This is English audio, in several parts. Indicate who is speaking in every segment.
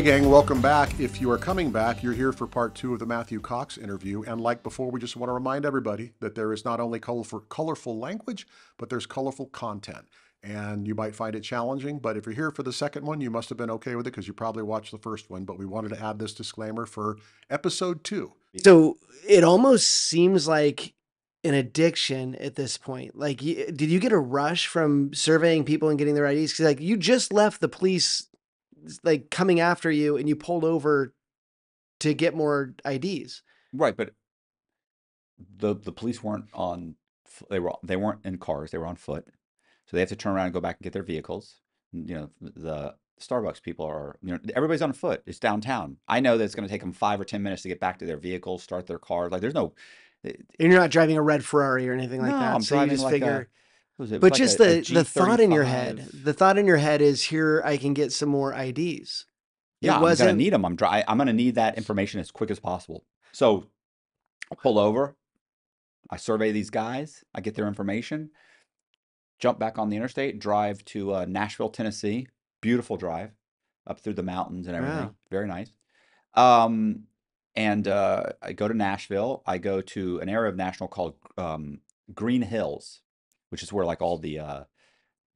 Speaker 1: Hey, gang, welcome back. If you are coming back, you're here for part two of the Matthew Cox interview. And like before, we just want to remind everybody that there is not only colorful, colorful language, but there's colorful content. And you might find it challenging, but if you're here for the second one, you must have been okay with it because you probably watched the first one. But we wanted to add this disclaimer for episode two.
Speaker 2: So it almost seems like an addiction at this point. Like, did you get a rush from surveying people and getting their IDs? Because like you just left the police like coming after you, and you pulled over to get more IDs.
Speaker 3: Right, but the the police weren't on. They were they weren't in cars. They were on foot, so they have to turn around and go back and get their vehicles. You know, the Starbucks people are. You know, everybody's on foot. It's downtown. I know that it's going to take them five or ten minutes to get back to their vehicles, start their cars. Like, there's no. Eh,
Speaker 2: and you're not driving a red Ferrari or anything like
Speaker 3: no,
Speaker 2: that.
Speaker 3: I'm
Speaker 2: so you
Speaker 3: driving
Speaker 2: just
Speaker 3: like
Speaker 2: figure.
Speaker 3: A. what was it? It
Speaker 2: but
Speaker 3: was
Speaker 2: just
Speaker 3: like a- a
Speaker 2: the the thought in your head, the thought in your head is here. I can get some more IDs.
Speaker 3: Yeah,
Speaker 2: it
Speaker 3: I'm gonna need them. I'm dry. I'm gonna need that information as quick as possible. So I pull over. I survey these guys. I get their information. Jump back on the interstate. Drive to uh, Nashville, Tennessee. Beautiful drive up through the mountains and everything.
Speaker 2: Wow.
Speaker 3: Very nice. Um, and uh, I go to Nashville. I go to an area of Nashville called um, Green Hills, which is where like all the uh,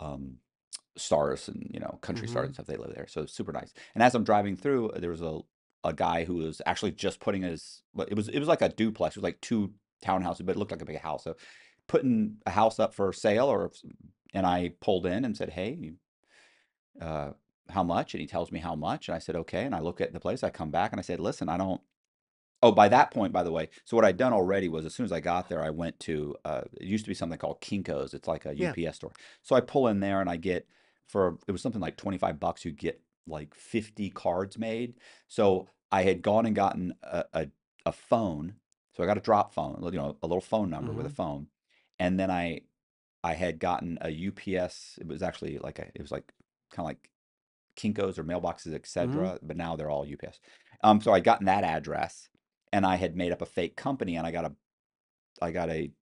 Speaker 3: um, stars and you know country stars
Speaker 2: Mhm.
Speaker 3: and stuff they live there. So it's super nice. And as I'm driving through, there was a a guy who was actually just putting his it was it was like a duplex. It was like two townhouses, but it looked like a big house. So putting a house up for sale or and I pulled in and said, "Hey, uh, how much?" And he tells me how much, and I said, "Okay." And I look at the place. I come back and I said, "Listen, I don't." Oh, by that point, by the way, so what I'd done already was as soon as I got there, I went to uh, it used to be something called Kinko's. It's like a
Speaker 2: Yeah.
Speaker 3: UPS store. So I pull in there and I get for it was something like 25 bucks you get like 50 cards made. So I had gone and gotten a, a, a phone. So I got a drop phone, you know, a little phone number with a
Speaker 2: Mhm.
Speaker 3: phone. And then I I had gotten a UPS. It was actually like a, it was like kind of like Kinko's or mailboxes, etc. But now they're all UPS. Um, so I'd gotten that address, and I had made up a fake company, and I got a I got a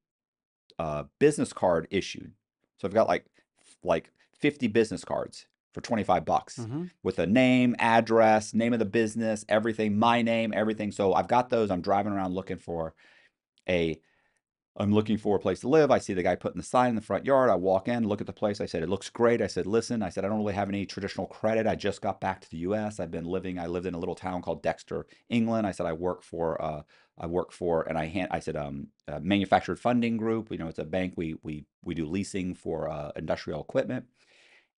Speaker 3: uh, business card issued. So I've got like like 50 business cards for 25 bucks
Speaker 2: Mhm.
Speaker 3: with a name, address, name of the business, everything, my name, everything. So I've got those. I'm driving around looking for a I'm looking for a place to live. I see the guy putting the sign in the front yard. I walk in, look at the place. I said, "It looks great." I said, "Listen," I said, "I don't really have any traditional credit. I just got back to the U.S. I've been living. I lived in a little town called Dexter, England." I said, "I work for uh, I work for," and I hand, I said, um, manufactured funding group. You know, it's a bank. We we we do leasing for uh, industrial equipment.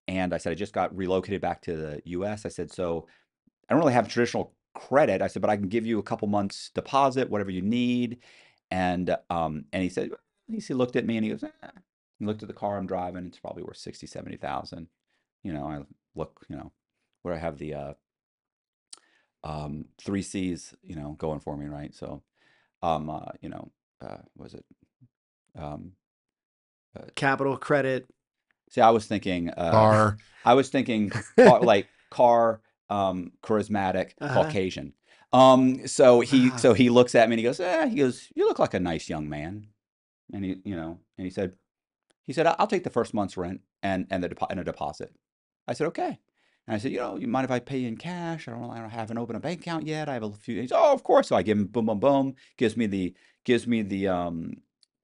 Speaker 3: And I said, I just got relocated back to the U.S. I said, so I don't really have traditional credit. I said, but I can give you a couple months deposit, whatever you need. And um, and he said, he s- he looked at me and he goes, eh. he looked at the car I'm driving. It's probably worth 60, 70,000. You know, I look, you know, where I have the uh, um, three C's, you know, going for me, right? So, um, uh, you know, uh, was it? Um,
Speaker 2: Capital credit.
Speaker 3: see, I was thinking, uh,
Speaker 1: Car.
Speaker 3: I was thinking car, like car, um, charismatic,
Speaker 2: Uh-huh.
Speaker 3: Caucasian. Um, so he
Speaker 2: Ah.
Speaker 3: so he looks at me and he goes, eh, he goes, you look like a nice young man. And he, you know, and he said, he said, "I- I'll take the first month's rent and and the depo- and a deposit. I said, okay. And I said, you know, you mind if I pay you in cash? I don't, I don't haven't opened a bank account yet. I have a few. He said, oh, of course. So I give him boom, boom, boom. Gives me the gives me the um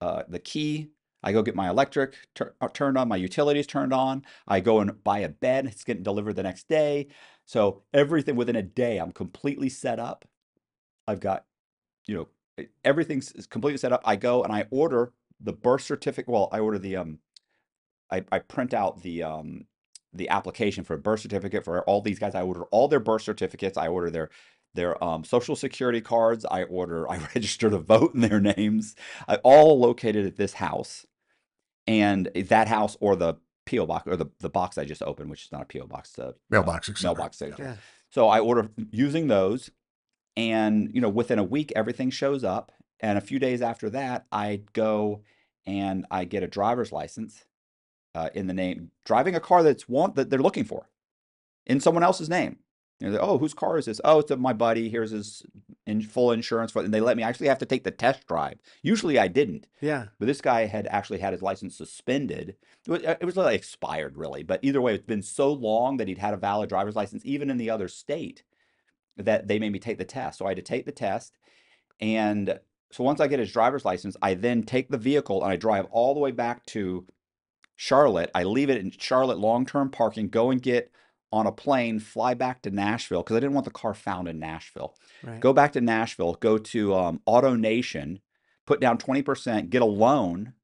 Speaker 3: uh the key. I go get my electric tur- uh, turned on, my utilities turned on. I go and buy a bed. It's getting delivered the next day. So everything within a day, I'm completely set up. I've got, you know, everything's completely set up. I go and I order the birth certificate. Well, I order the um, I, I print out the um the application for a birth certificate for all these guys. I order all their birth certificates. I order their their um, social security cards. I order. I register to vote in their names. I, all located at this house, and that house or the PO box or the the box I just opened, which is not a PO box, a
Speaker 1: Mailbox, cetera.
Speaker 3: mailbox.
Speaker 1: Yeah.
Speaker 3: So I order using those, and you know, within a week, everything shows up. And a few days after that, I go and I get a driver's license uh, in the name, driving a car that's want that they're looking for, in someone else's name. You know, oh, whose car is this? Oh, it's my buddy. Here's his in full insurance for, and they let me actually have to take the test drive. Usually, I didn't.
Speaker 2: Yeah.
Speaker 3: But this guy had actually had his license suspended. It was, uh, it was like expired, really. But either way, it's been so long that he'd had a valid driver's license, even in the other state, that they made me take the test. So I had to take the test. And so once I get his driver's license, I then take the vehicle and I drive all the way back to Charlotte. I leave it in Charlotte long term parking, go and get on a plane, fly back to Nashville because I didn't want the car found in Nashville.
Speaker 2: Right.
Speaker 3: Go back to Nashville, go to um, AutoNation, put down 20%, get a loan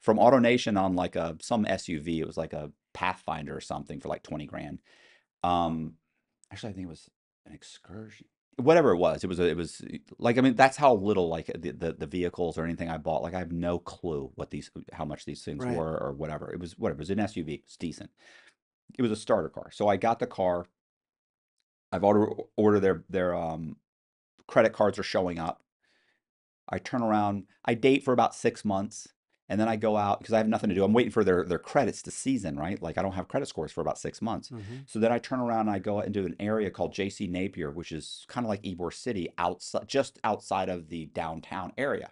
Speaker 3: from AutoNation on like a some SUV. It was like a Pathfinder or something for like 20 grand. Um, actually, I think it was an excursion. Whatever it was, it was a, it was like I mean that's how little like the, the the vehicles or anything I bought like I have no clue what these how much these things
Speaker 2: Right.
Speaker 3: were or whatever it was whatever it was an SUV it's decent it was a starter car so I got the car I've ordered their their um credit cards are showing up I turn around I date for about six months and then I go out because I have nothing to do I'm waiting for their their credits to season right like I don't have credit scores for about six months
Speaker 2: Mhm.
Speaker 3: so then I turn around and I go into an area called JC Napier, which is kind of like Ybor City, outside, just outside of the downtown area.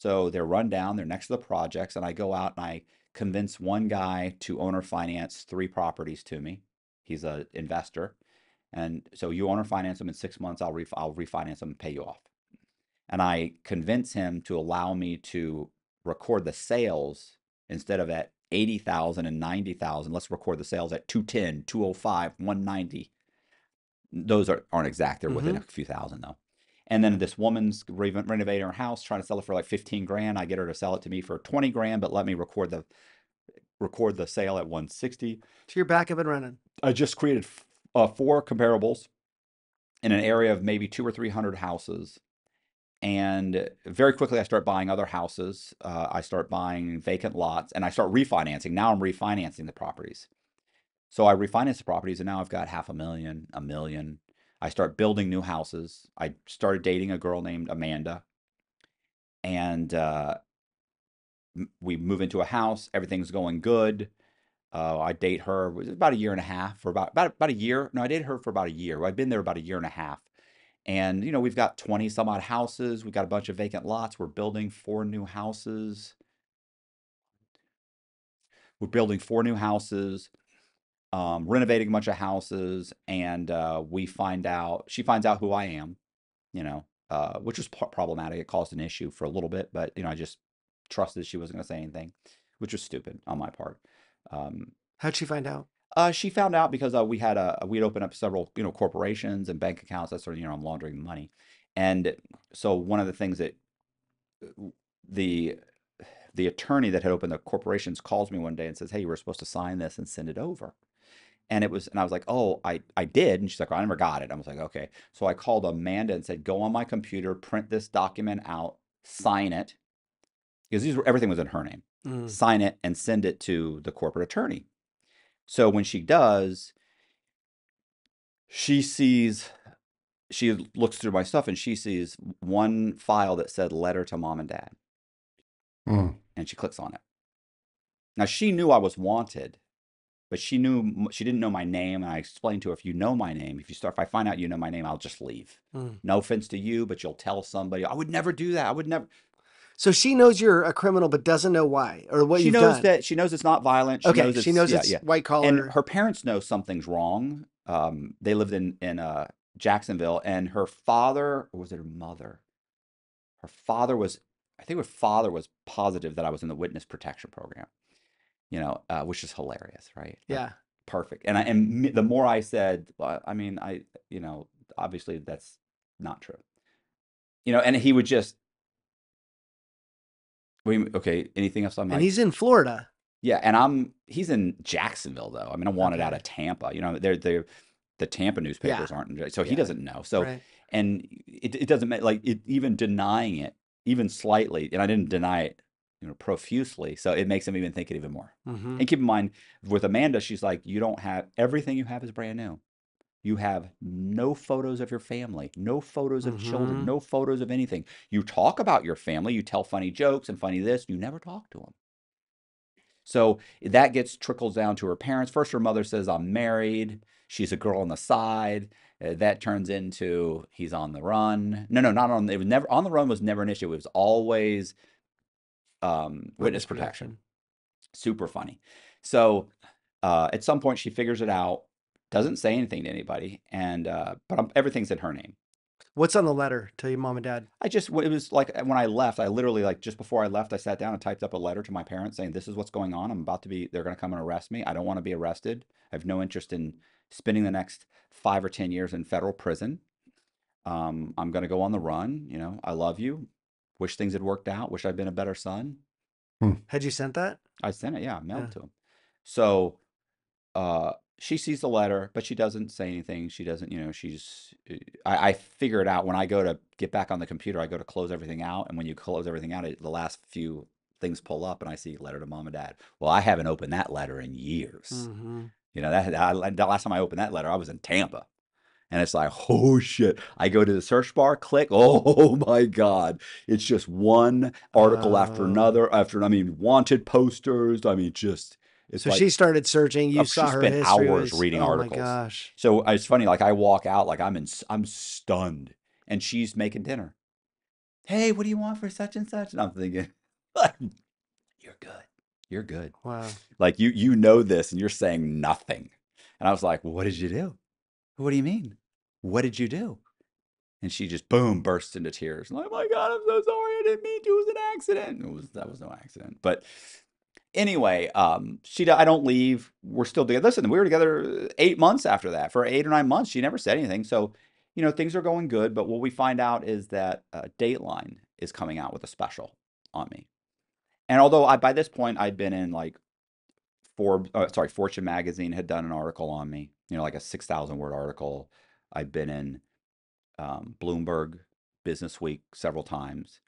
Speaker 3: So they're run down, they're next to the projects, and I go out and I convince one guy to owner finance three properties to me. He's an investor, and so you owner finance them in six months. I'll ref- I'll refinance them and pay you off. And I convince him to allow me to record the sales instead of at 80,000 and 90,000. Let's record the sales at 210, 205, 190. Those are, aren't exact. They're within mm-hmm. a few thousand though. And then this woman's re- renovating her house, trying to sell it for like 15 grand. I get her to sell it to me for 20 grand, but let me record the record the sale at 160.
Speaker 2: So you're back up and running.
Speaker 3: I just created f- uh, four comparables in an area of maybe two or three hundred houses. And very quickly, I start buying other houses. Uh, I start buying vacant lots and I start refinancing. Now I'm refinancing the properties. So I refinance the properties and now I've got half a million, a million. I start building new houses. I started dating a girl named Amanda. And uh, we move into a house. Everything's going good. Uh, I date her was about a year and a half for about about about a year. No, I dated her for about a year. I've been there about a year and a half. And you know, we've got 20 some odd houses. We've got a bunch of vacant lots. We're building four new houses. We're building four new houses, um, renovating a bunch of houses, and uh, we find out she finds out who I am, you know, uh, which was p- problematic. It caused an issue for a little bit, but you know, I just trusted she wasn't going to say anything, which was stupid on my part. Um,
Speaker 2: How'd she find out?
Speaker 3: uh, she found out because uh, we had a we'd opened up several you know corporations and bank accounts that sort of you know I'm laundering money, and so one of the things that uh, the the attorney that had opened the corporations calls me one day and says, "Hey, you were supposed to sign this and send it over." And it was, and I was like, "Oh, I I did." And she's like, "I never got it." I was like, "Okay." So I called Amanda and said, "Go on my computer, print this document out, sign it, because these were everything was in her name."
Speaker 2: Mm.
Speaker 3: sign it and send it to the corporate attorney. So when she does, she sees, she looks through my stuff and she sees one file that said letter to mom and dad.
Speaker 1: Mm.
Speaker 3: And she clicks on it. Now she knew I was wanted, but she knew she didn't know my name. And I explained to her, if you know my name, if you start, if I find out you know my name, I'll just leave.
Speaker 2: Mm.
Speaker 3: No offense to you, but you'll tell somebody. I would never do that. I would never.
Speaker 2: So she knows you're a criminal, but doesn't know why or what
Speaker 3: she knows
Speaker 2: done.
Speaker 3: that she knows it's not violent. She
Speaker 2: okay,
Speaker 3: knows
Speaker 2: she knows
Speaker 3: yeah,
Speaker 2: it's
Speaker 3: yeah.
Speaker 2: white collar.
Speaker 3: and her parents know something's wrong. Um, they lived in in uh, Jacksonville, and her father or was it her mother? Her father was, I think her father was positive that I was in the witness protection program. You know, uh, which is hilarious, right? Like,
Speaker 2: yeah.
Speaker 3: perfect. And I, and the more I said, well, I mean, I, you know, obviously that's not true. You know, and he would just. We okay. Anything else? I'm
Speaker 2: And
Speaker 3: like,
Speaker 2: he's in Florida.
Speaker 3: yeah, and I'm he's in Jacksonville though. I mean, I wanted out of Tampa. You know, they're they're, the Tampa newspapers aren't so he
Speaker 2: Yeah.
Speaker 3: doesn't know. So
Speaker 2: right.
Speaker 3: and it it doesn't matter like it, even denying it even slightly, and I didn't deny it, you know, profusely. So it makes them even think it even more.
Speaker 2: hmm
Speaker 3: And keep in mind with Amanda, she's like, you don't have everything you have is brand new. You have no photos of your family, no photos of children,
Speaker 2: Mhm.
Speaker 3: no photos of anything. You talk about your family, you tell funny jokes and funny this, you never talk to them. So that gets trickles down to her parents. First, her mother says, I'm married. She's a girl on the side. Uh, that turns into he's on the run. No, no, not on. It was never on the run. Was never an issue. It was always um, witness protection super funny. So uh, at some point, she figures it out. doesn't say anything to anybody, and uh, but I'm, everything's in her name.
Speaker 2: What's on the letter to your mom and dad?
Speaker 3: I just it was like when I left, I literally like just before I left, I sat down and typed up a letter to my parents saying, "This is what's going on. I'm about to be. They're going to come and arrest me. I don't want to be arrested. I have no interest in spending the next five or ten years in federal prison. Um, I'm going to go on the run. You know, I love you. Wish things had worked out. Wish I'd been a better son.
Speaker 2: Had you sent that?
Speaker 3: I sent it. Yeah, I mailed
Speaker 2: Yeah.
Speaker 3: it to him. So, uh, she sees the letter, but she doesn't say anything. She doesn't, you know, she's. uh, I, I figure it out when I go to get back on the computer. I go to close everything out, and when you close everything out, it, the last few things pull up, and I see letter to mom and dad. Well, I haven't opened that letter in years.
Speaker 2: Mm-hmm.
Speaker 3: You know that I, the last time I opened that letter, I was in Tampa, and it's like, oh shit! I go to the search bar, click. Oh my god! It's just one article after
Speaker 2: Oh.
Speaker 3: another after. I mean, wanted posters. I mean, just it's
Speaker 2: So
Speaker 3: like.
Speaker 2: she started searching. You
Speaker 3: oh, she
Speaker 2: saw her
Speaker 3: spent hours
Speaker 2: was-
Speaker 3: reading
Speaker 2: oh
Speaker 3: articles.
Speaker 2: my gosh.
Speaker 3: so it's funny. Like I walk out, like I'm in, I'm stunned, and she's making dinner. Hey, what do you want for such and such? And I'm thinking, you're good. You're good.
Speaker 2: Wow.
Speaker 3: Like you you know this and you're saying nothing. And I was like, "What did you do? What do you mean? What did you do?" And she just boom bursts into tears. Like, "Oh my god, I'm so sorry. I didn't mean to. It was an accident." It was that was no accident. But anyway, um she I don't leave. We're still together. Listen, we were together 8 months after that. For 8 or 9 months, she never said anything. So, you know, things are going good, but what we find out is that uh, Dateline is coming out with a special on me. And although I by this point I'd been in like Forbes, uh, sorry, Fortune magazine had done an article on me, you know, like a 6,000 word article. I've been in um, Bloomberg Business Week several times.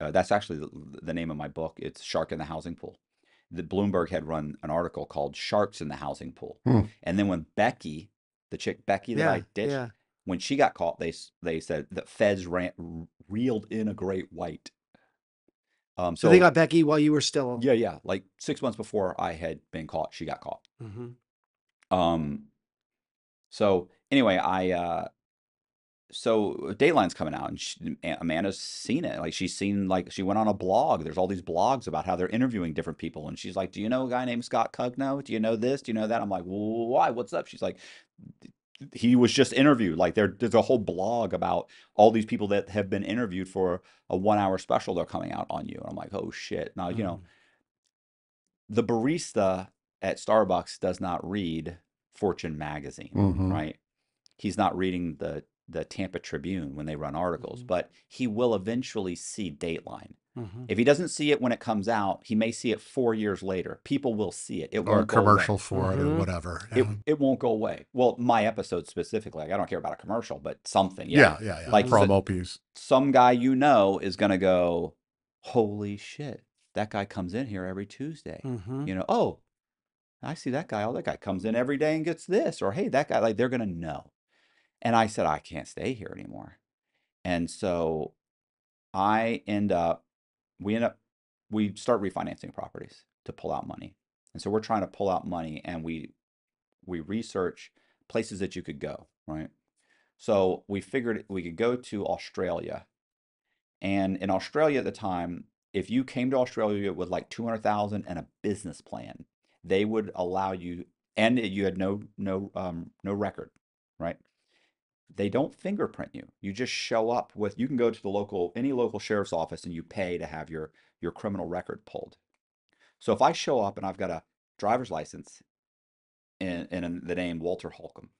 Speaker 3: Uh, that's actually the, the name of my book. It's Shark in the Housing Pool. The Bloomberg had run an article called Sharks in the Housing Pool.
Speaker 1: Hmm.
Speaker 3: And then when Becky, the chick Becky that
Speaker 2: Yeah.
Speaker 3: I ditched,
Speaker 2: Yeah.
Speaker 3: when she got caught, they they said the feds ran, reeled in a great white. Um,
Speaker 2: So, they got Becky while you were still.
Speaker 3: yeah, yeah. Like six months before I had been caught, she got caught.
Speaker 2: hmm
Speaker 3: Um, so anyway, I uh, so Dateline's coming out, and she, Amanda's seen it. Like she's seen, like she went on a blog. There's all these blogs about how they're interviewing different people, and she's like, "Do you know a guy named Scott Cugno? Do you know this? Do you know that?" I'm like, "Why? What's up?" She's like, "He was just interviewed. Like there, there's a whole blog about all these people that have been interviewed for a one-hour special. They're coming out on you." And I'm like, "Oh shit!" Now you know the barista at Starbucks does not read Fortune magazine,
Speaker 1: Mhm.
Speaker 3: right? He's not reading the the Tampa Tribune when they run articles,
Speaker 2: Mhm.
Speaker 3: but he will eventually see Dateline.
Speaker 2: hmm
Speaker 3: If he doesn't see it when it comes out, he may see it four years later. People will see it. It
Speaker 1: or a
Speaker 3: won't go away.
Speaker 1: commercial for it or
Speaker 2: Mhm.
Speaker 1: whatever.
Speaker 3: It,
Speaker 1: Yeah.
Speaker 3: it won't go away. Well, my episode specifically, like, I don't care about a commercial, but something.
Speaker 1: yeah, yeah, yeah.
Speaker 3: Like, so-
Speaker 1: promo piece.
Speaker 3: some guy you know is gonna go, holy shit, that guy comes in here every Tuesday.
Speaker 2: hmm
Speaker 3: You know, oh, I see that guy. Oh, that guy comes in every day and gets this, or hey, that guy, like they're gonna know. And I said, I can't stay here anymore. And so I end up, we end up, we start refinancing properties to pull out money. And so we're trying to pull out money and we we research places that you could go, right? So we figured we could go to Australia. And in Australia at the time, if you came to Australia with like 200,000 and a business plan, they would allow you and you had no no um no record, right? They don't fingerprint you. You just show up with you can go to the local any local sheriff's office and you pay to have your your criminal record pulled. So if I show up and I've got a driver's license in, in the name Walter Holcomb,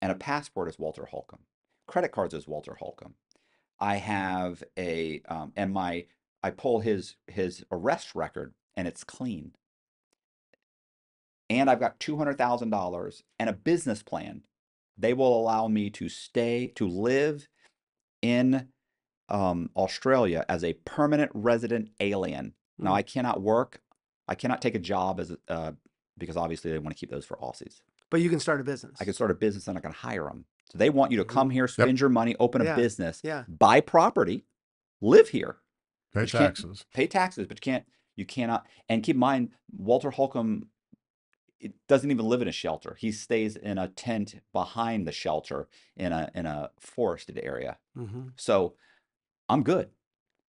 Speaker 3: and a passport is Walter Holcomb, credit cards is Walter Holcomb. I have a um, and my I pull his his arrest record and it's clean. And I've got two hundred thousand dollars and a business plan. They will allow me to stay to live in um, Australia as a permanent resident alien. Now
Speaker 2: Mm.
Speaker 3: I cannot work. I cannot take a job as uh, because obviously they want to keep those for Aussies.
Speaker 2: But you can start a business.
Speaker 3: I can start a business and I can hire them. So they want you to come
Speaker 2: Mhm.
Speaker 3: here, spend your money, open a
Speaker 2: Yeah,
Speaker 3: business,
Speaker 2: yeah.
Speaker 3: buy property, live here,
Speaker 1: Pay
Speaker 3: but you can't-
Speaker 1: taxes.
Speaker 3: pay taxes, but you can't, you cannot. And keep in mind, Walter Holcomb it doesn't even live in a shelter. He stays in a tent behind the shelter in a in a forested area.
Speaker 2: hmm
Speaker 3: So I'm good.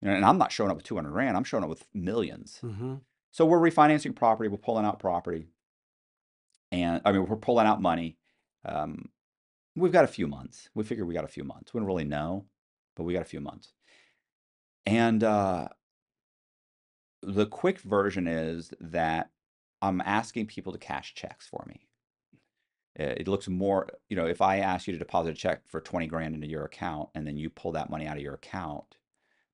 Speaker 3: And I'm not showing up with 200 grand. I'm showing up with millions.
Speaker 2: hmm
Speaker 3: So we're refinancing property, we're pulling out property. And I mean, we're pulling out money. Um, we've got a few months. We figure we got a few months. We don't really know, but we got a few months. And uh, the quick version is that I'm asking people to cash checks for me. Uh, It looks more, you know, if I ask you to deposit a check for 20 grand into your account and then you pull that money out of your account,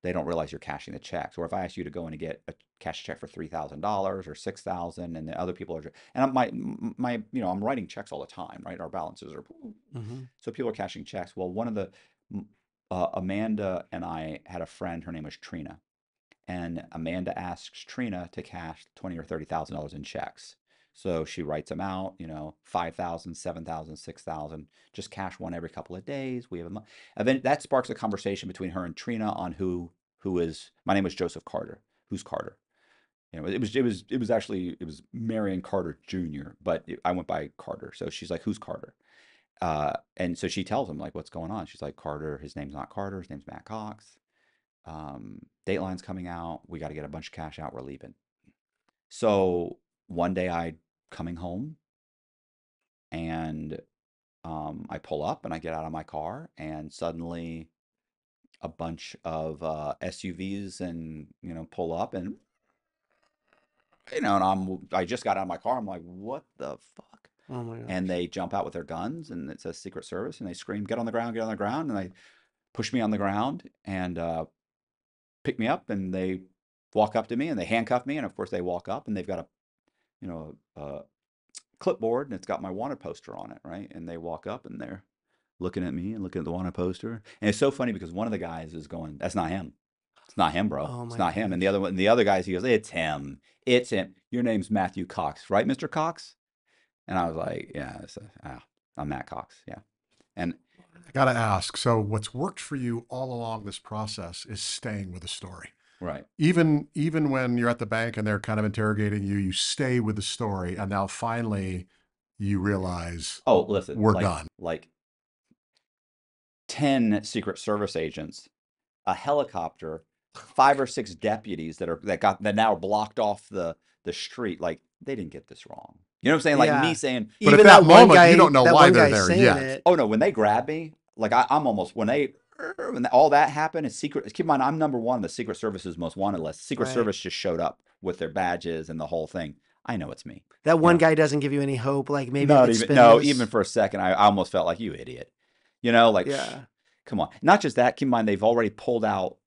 Speaker 3: they don't realize you're cashing the checks. Or if I ask you to go in and get a cash check for $3,000 or 6,000 and the other people are, and I'm- my, my, you know, I'm writing checks all the time, right? Our balances are,
Speaker 2: Mhm.
Speaker 3: so people are cashing checks. Well, one of the, uh, Amanda and I had a friend, her name was Trina and Amanda asks Trina to cash twenty or thirty thousand dollars in checks. So she writes them out, you know, five thousand, seven thousand, six thousand. Just cash one every couple of days. We have a, mo- and then that sparks a conversation between her and Trina on who who is. My name was Joseph Carter. Who's Carter? You know, it was it was it was actually it was Marion Carter Jr. But it- I went by Carter. So she's like, who's Carter? Uh, and so she tells him like, what's going on? She's like, Carter. His name's not Carter. His name's Matt Cox um, Dateline's coming out. We got to get a bunch of cash out. We're leaving. So one day I coming home and um, I pull up and I get out of my car and suddenly a bunch of uh, SUVs and you know pull up and you know and I'm I just got out of my car. I'm like, what the fuck?
Speaker 2: Oh my god.
Speaker 3: and they jump out with their guns and it says Secret Service and they scream, "Get on the ground! Get on the ground!" and they push me on the ground and uh, pick me up and they walk up to me and they handcuff me and of course they walk up and they've got a you know a clipboard and it's got my wanted poster on it right? And they walk up and they're looking at me and looking at the wanted poster. And it's so funny because one of the guys is going that's not him. It's not him bro.
Speaker 2: Oh
Speaker 3: it's not him. And the other one the other guys he goes it's him. It's him. Your name's Matthew Cox right Mr. Cox? And I was like yeah. It's a, ah, I'm Matt Cox yeah. And
Speaker 1: I got to ask. So, what's worked for you all along this process is staying with the story.
Speaker 3: right
Speaker 1: Even even when you're at the bank and they're kind of interrogating you, you stay with the story, and now finally you realize
Speaker 3: Oh, listen,
Speaker 1: We're
Speaker 3: like,
Speaker 1: done.
Speaker 3: Like 10 Secret Service agents, a helicopter, five or six deputies that are that got that now blocked off the the street. Like they didn't get this wrong. You know what I'm saying? Like
Speaker 2: Yeah.
Speaker 3: me saying,
Speaker 1: But at
Speaker 2: Even
Speaker 1: that moment,
Speaker 2: guy,
Speaker 1: you don't know why they're there
Speaker 2: saying
Speaker 1: yet.
Speaker 2: It,
Speaker 3: oh no, when they grab me, like I, I'm almost when they when all that happened, it's secret. Keep in mind, I'm number one on the Secret Service's most wanted list. Secret
Speaker 2: Right.
Speaker 3: Service just showed up with their badges and the whole thing. I know it's me.
Speaker 2: that one
Speaker 3: Yeah.
Speaker 2: guy doesn't give you any hope. Like maybe
Speaker 3: Not even no, even for a second, I, I almost felt like you idiot. You know, like
Speaker 2: Yeah.
Speaker 3: come on. Not just that. Keep in mind they've already pulled out.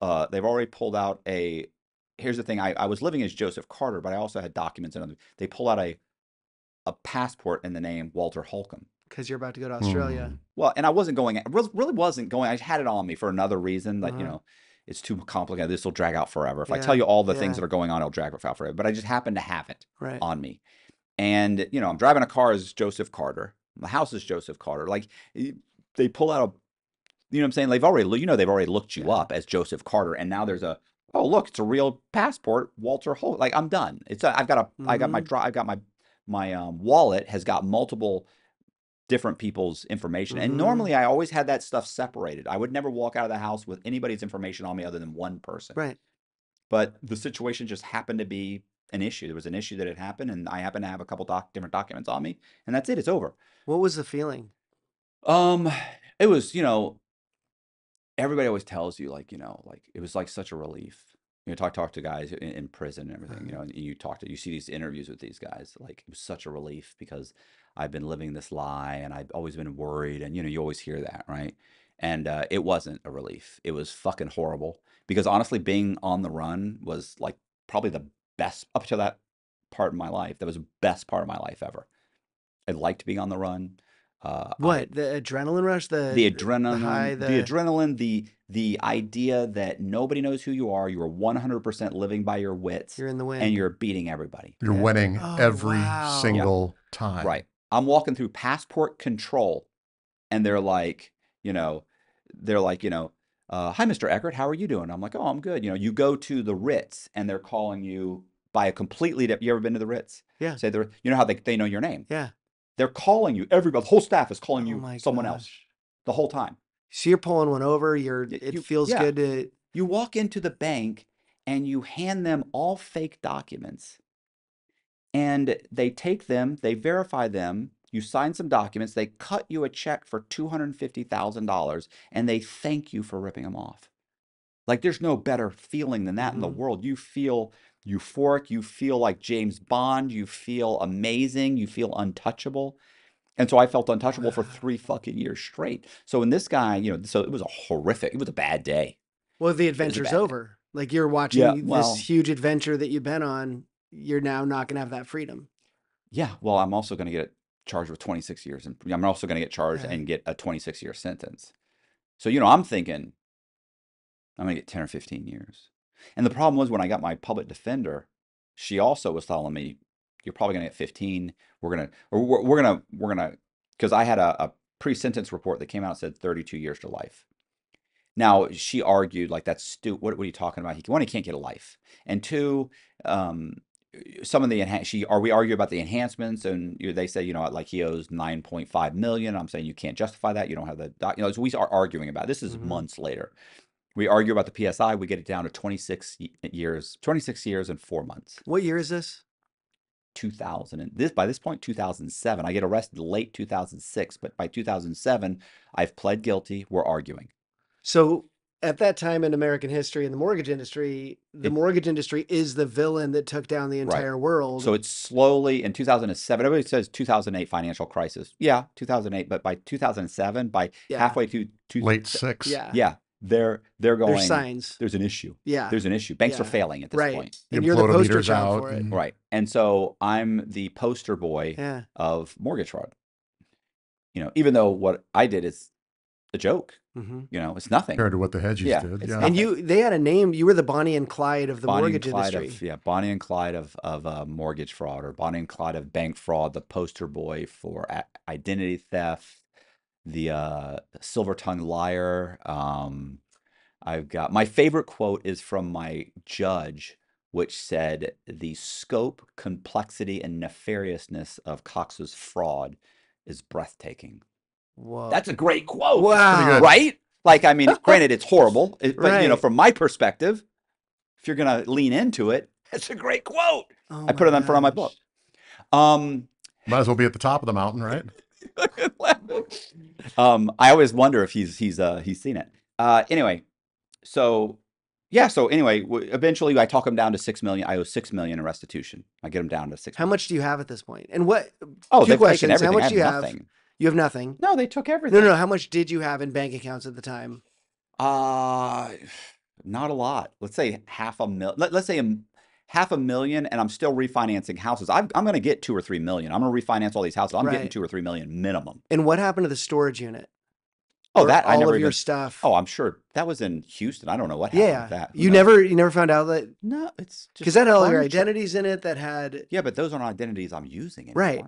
Speaker 3: Uh, they've already pulled out a. Here's the thing. I, I was living as Joseph Carter, but I also had documents and other. They pull out a a passport in the name Walter Holcomb.
Speaker 2: Because you're about to go to Australia.
Speaker 1: Hmm.
Speaker 3: Well, and I wasn't going. I really really wasn't going. I had it on me for another reason. Like you
Speaker 2: Uh-huh.
Speaker 3: know, it's too complicated. This will drag out forever. If I tell you all the things that are going on, it'll drag out forever. But I just happened to have it
Speaker 2: Right.
Speaker 3: on me. And, you know, I'm driving a car as Joseph Carter. My house is Joseph Carter. Like they pull out a, you know what I'm saying? They've already, you know, they've already looked you
Speaker 2: Yeah.
Speaker 3: up as Joseph Carter. And now there's a, oh, look, it's a real passport, Walter Holt. Like I'm done. It's, a, I've got a, I got my,
Speaker 2: Mhm.
Speaker 3: I've got my, my um, wallet has got multiple different people's information. And
Speaker 2: Mhm.
Speaker 3: normally I always had that stuff separated. I would never walk out of the house with anybody's information on me other than one person
Speaker 2: Right.
Speaker 3: but the situation just happened to be an issue. There was an issue that had happened, and I happened to have a couple doc different documents on me, and that's it. It's over.
Speaker 2: What was the feeling?
Speaker 3: Um, it was you know, everybody always tells you like you know like it was like such a relief. You know, talk talk to guys in, in prison and everything. You know, and you talk to you see these interviews with these guys. Like it was such a relief because I've been living this lie, and I've always been worried, and you know you always hear that, right? And uh, it wasn't a relief. It was fucking horrible because honestly, being on the run was like probably the best up to that part of my life. That was the best part of my life ever. I liked being on the run. Uh, I-
Speaker 2: What the adrenaline rush? The
Speaker 3: the adrenaline,
Speaker 2: high,
Speaker 3: the,
Speaker 2: the-
Speaker 3: adrenaline, the the idea that nobody knows who you are. You are one hundred percent living by your wits,
Speaker 2: You're in the wind.
Speaker 3: and you're beating everybody.
Speaker 1: You're
Speaker 2: Yeah.
Speaker 1: winning
Speaker 2: Oh,
Speaker 1: every
Speaker 2: wow.
Speaker 1: single time.
Speaker 3: Right. I'm walking through passport control, and they're like, you know, they're like, you know, uh, hi, Mr. Eckert, how are you doing? I'm like, oh, I'm good. You know, you go to the Ritz, and they're calling you by a completely different. You ever been to the Ritz?
Speaker 2: Yeah.
Speaker 3: Say the, you know how they they know your name.
Speaker 2: yeah.
Speaker 3: They're calling you. Everybody, the whole staff is calling
Speaker 2: Oh
Speaker 3: you
Speaker 2: my
Speaker 3: someone else the whole time.
Speaker 2: So you're pulling one over. You're. It
Speaker 3: you-
Speaker 2: feels
Speaker 3: yeah.
Speaker 2: good to.
Speaker 3: You walk into the bank and you hand them all fake documents. And they take them, they verify them, you sign some documents, they cut you a check for $250,000 and they thank you for ripping them off. Like there's no better feeling than that in the
Speaker 2: Mhm.
Speaker 3: world. You feel euphoric, you feel like James Bond, you feel amazing, you feel untouchable. And so I felt untouchable for three fucking years straight. So when this guy, you know, so it was a horrific, it was a bad day.
Speaker 2: Well, the adventure's
Speaker 3: bad day.
Speaker 2: over. Like you're watching
Speaker 3: Yeah,
Speaker 2: this huge adventure that you've been on. You're now not going to have that freedom.
Speaker 3: Yeah, well, I'm also going to get charged with 26 years, and I'm also going to get charged
Speaker 2: Yeah.
Speaker 3: and get a 26 year sentence. So, you know, I'm thinking I'm going to get 10 or 15 years. And the problem was when I got my public defender, she also was telling me, "You're probably going to get 15. We're going to, or we're, we're going to, we're going to," because I had a, a pre-sentence report that came out and said 32 years to life. Now she argued like that's stupid. What, what are you talking about? He one, he can't get a life, and two, um, some of the enhan- she are we argue about the enhancements and you, they say you know like he owes 9.5 million i'm saying you can't justify that you don't have the doc you know so we are arguing about it. this is
Speaker 2: Mhm.
Speaker 3: months later we argue about the psi we get it down to 26 years 26 years and four months
Speaker 2: What year is this?
Speaker 3: 2000 and this by this point 2007 i get arrested late 2006 but by 2007 i've pled guilty we're arguing
Speaker 2: So at that time in American history in the mortgage industry, the
Speaker 3: It-
Speaker 2: mortgage industry is the villain that took down the entire world.
Speaker 3: So it's slowly in 2007. Everybody says 2008 financial crisis. Yeah, 2008. But by 2007, by
Speaker 2: yeah,
Speaker 3: halfway through, two,
Speaker 1: Late six.
Speaker 2: yeah,
Speaker 3: yeah, they're they're going.
Speaker 2: There's signs.
Speaker 3: There's an issue.
Speaker 2: Yeah,
Speaker 3: There's an issue. Banks are failing at this
Speaker 2: right.
Speaker 3: point.
Speaker 1: The
Speaker 2: And you're the
Speaker 1: implodal
Speaker 2: poster child
Speaker 1: out
Speaker 2: for it.
Speaker 1: and-
Speaker 3: Right. And so I'm the poster boy
Speaker 2: Yeah,
Speaker 3: of mortgage fraud. You know, even though what I did is a joke.
Speaker 2: hmm
Speaker 3: You know, it's nothing.
Speaker 1: Compared to what the hedges
Speaker 3: Yeah,
Speaker 1: did. Yeah.
Speaker 3: not-
Speaker 2: and you they had a name. You were the Bonnie and Clyde of the
Speaker 3: Bonnie
Speaker 2: mortgage
Speaker 3: and Clyde
Speaker 2: industry.
Speaker 3: of yeah, Bonnie and Clyde of of uh, mortgage fraud, or Bonnie and Clyde of bank fraud, the poster boy for a- identity theft, the uh, silver tongue liar. Um, I've got my favorite quote is from my judge, which said, "The scope, complexity, and nefariousness of Cox's fraud is breathtaking."
Speaker 2: Whoa,
Speaker 3: That's a great quote,
Speaker 2: wow.
Speaker 3: right? Like, I mean, granted, it's horrible, it- but you know, from my perspective, if you're gonna lean into it, it's a great quote.
Speaker 2: Oh
Speaker 3: I put it on front of my book. Um,
Speaker 1: Might as well be at the top of the mountain, right?
Speaker 3: um, I always wonder if he's he's uh he's seen it. Uh, anyway, so yeah, so anyway, w- eventually I talk him down to six million. I owe six million in restitution. I get him down to six.
Speaker 2: How much do you have at this point? And what?
Speaker 3: Oh,
Speaker 2: two
Speaker 3: they've
Speaker 2: questions.
Speaker 3: taken
Speaker 2: How
Speaker 3: everything.
Speaker 2: much do you
Speaker 3: have
Speaker 2: have?
Speaker 3: nothing.
Speaker 2: You have nothing.
Speaker 3: No, they took everything.
Speaker 2: No, no, no. How much did you have in bank accounts at the time?
Speaker 3: Uh, not a lot. Let's say half a mil. Let, let's say a, m- half a million, and I'm still refinancing houses. I'm, I'm going to get two or three million. I'm going to refinance all these houses. I'm getting two or three million minimum.
Speaker 2: And what happened to the storage unit?
Speaker 3: Oh,
Speaker 2: Or
Speaker 3: that I
Speaker 2: all
Speaker 3: never
Speaker 2: of your
Speaker 3: even.
Speaker 2: stuff.
Speaker 3: Oh, I'm sure that was in Houston. I don't know what happened
Speaker 2: yeah.
Speaker 3: with that.
Speaker 2: You
Speaker 3: knows?
Speaker 2: never, you never found out that
Speaker 3: No, it's just
Speaker 2: because that had all your identities in it. That had
Speaker 3: Yeah, but those aren't identities I'm using anymore.
Speaker 2: Right.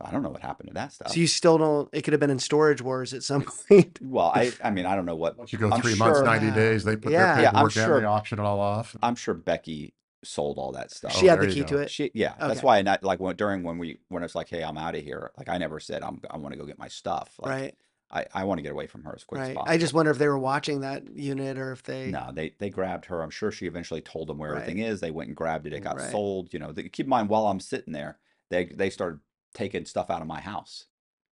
Speaker 3: I don't know what happened to that stuff.
Speaker 2: so you still don't. It could have been in storage wars at some point.
Speaker 3: well, I I mean I don't know what
Speaker 1: Once you go
Speaker 3: I'm
Speaker 1: three months,
Speaker 3: sure-
Speaker 1: 90 days, they put
Speaker 2: Yeah.
Speaker 1: their
Speaker 2: Yeah,
Speaker 3: I'm
Speaker 1: paperwork in,
Speaker 3: sure-
Speaker 1: they auction it all off.
Speaker 3: I'm sure Becky sold all that stuff.
Speaker 2: she
Speaker 1: Oh,
Speaker 2: had the key to it.
Speaker 3: She, yeah, that's why I not like when during when we when it's like, hey, I'm out of here. Like I never said I'm I want to go get my stuff. Like,
Speaker 2: right.
Speaker 3: I I want to get away from her as quick as
Speaker 2: Right.
Speaker 3: possible.
Speaker 2: I just wonder if they were watching that unit or if they.
Speaker 3: no, they they grabbed her. I'm sure she eventually told them where
Speaker 2: Right.
Speaker 3: everything is. They went and grabbed it. It got
Speaker 2: Right.
Speaker 3: sold. You know, they, keep in mind while I'm sitting there, they they started taking stuff out of my house.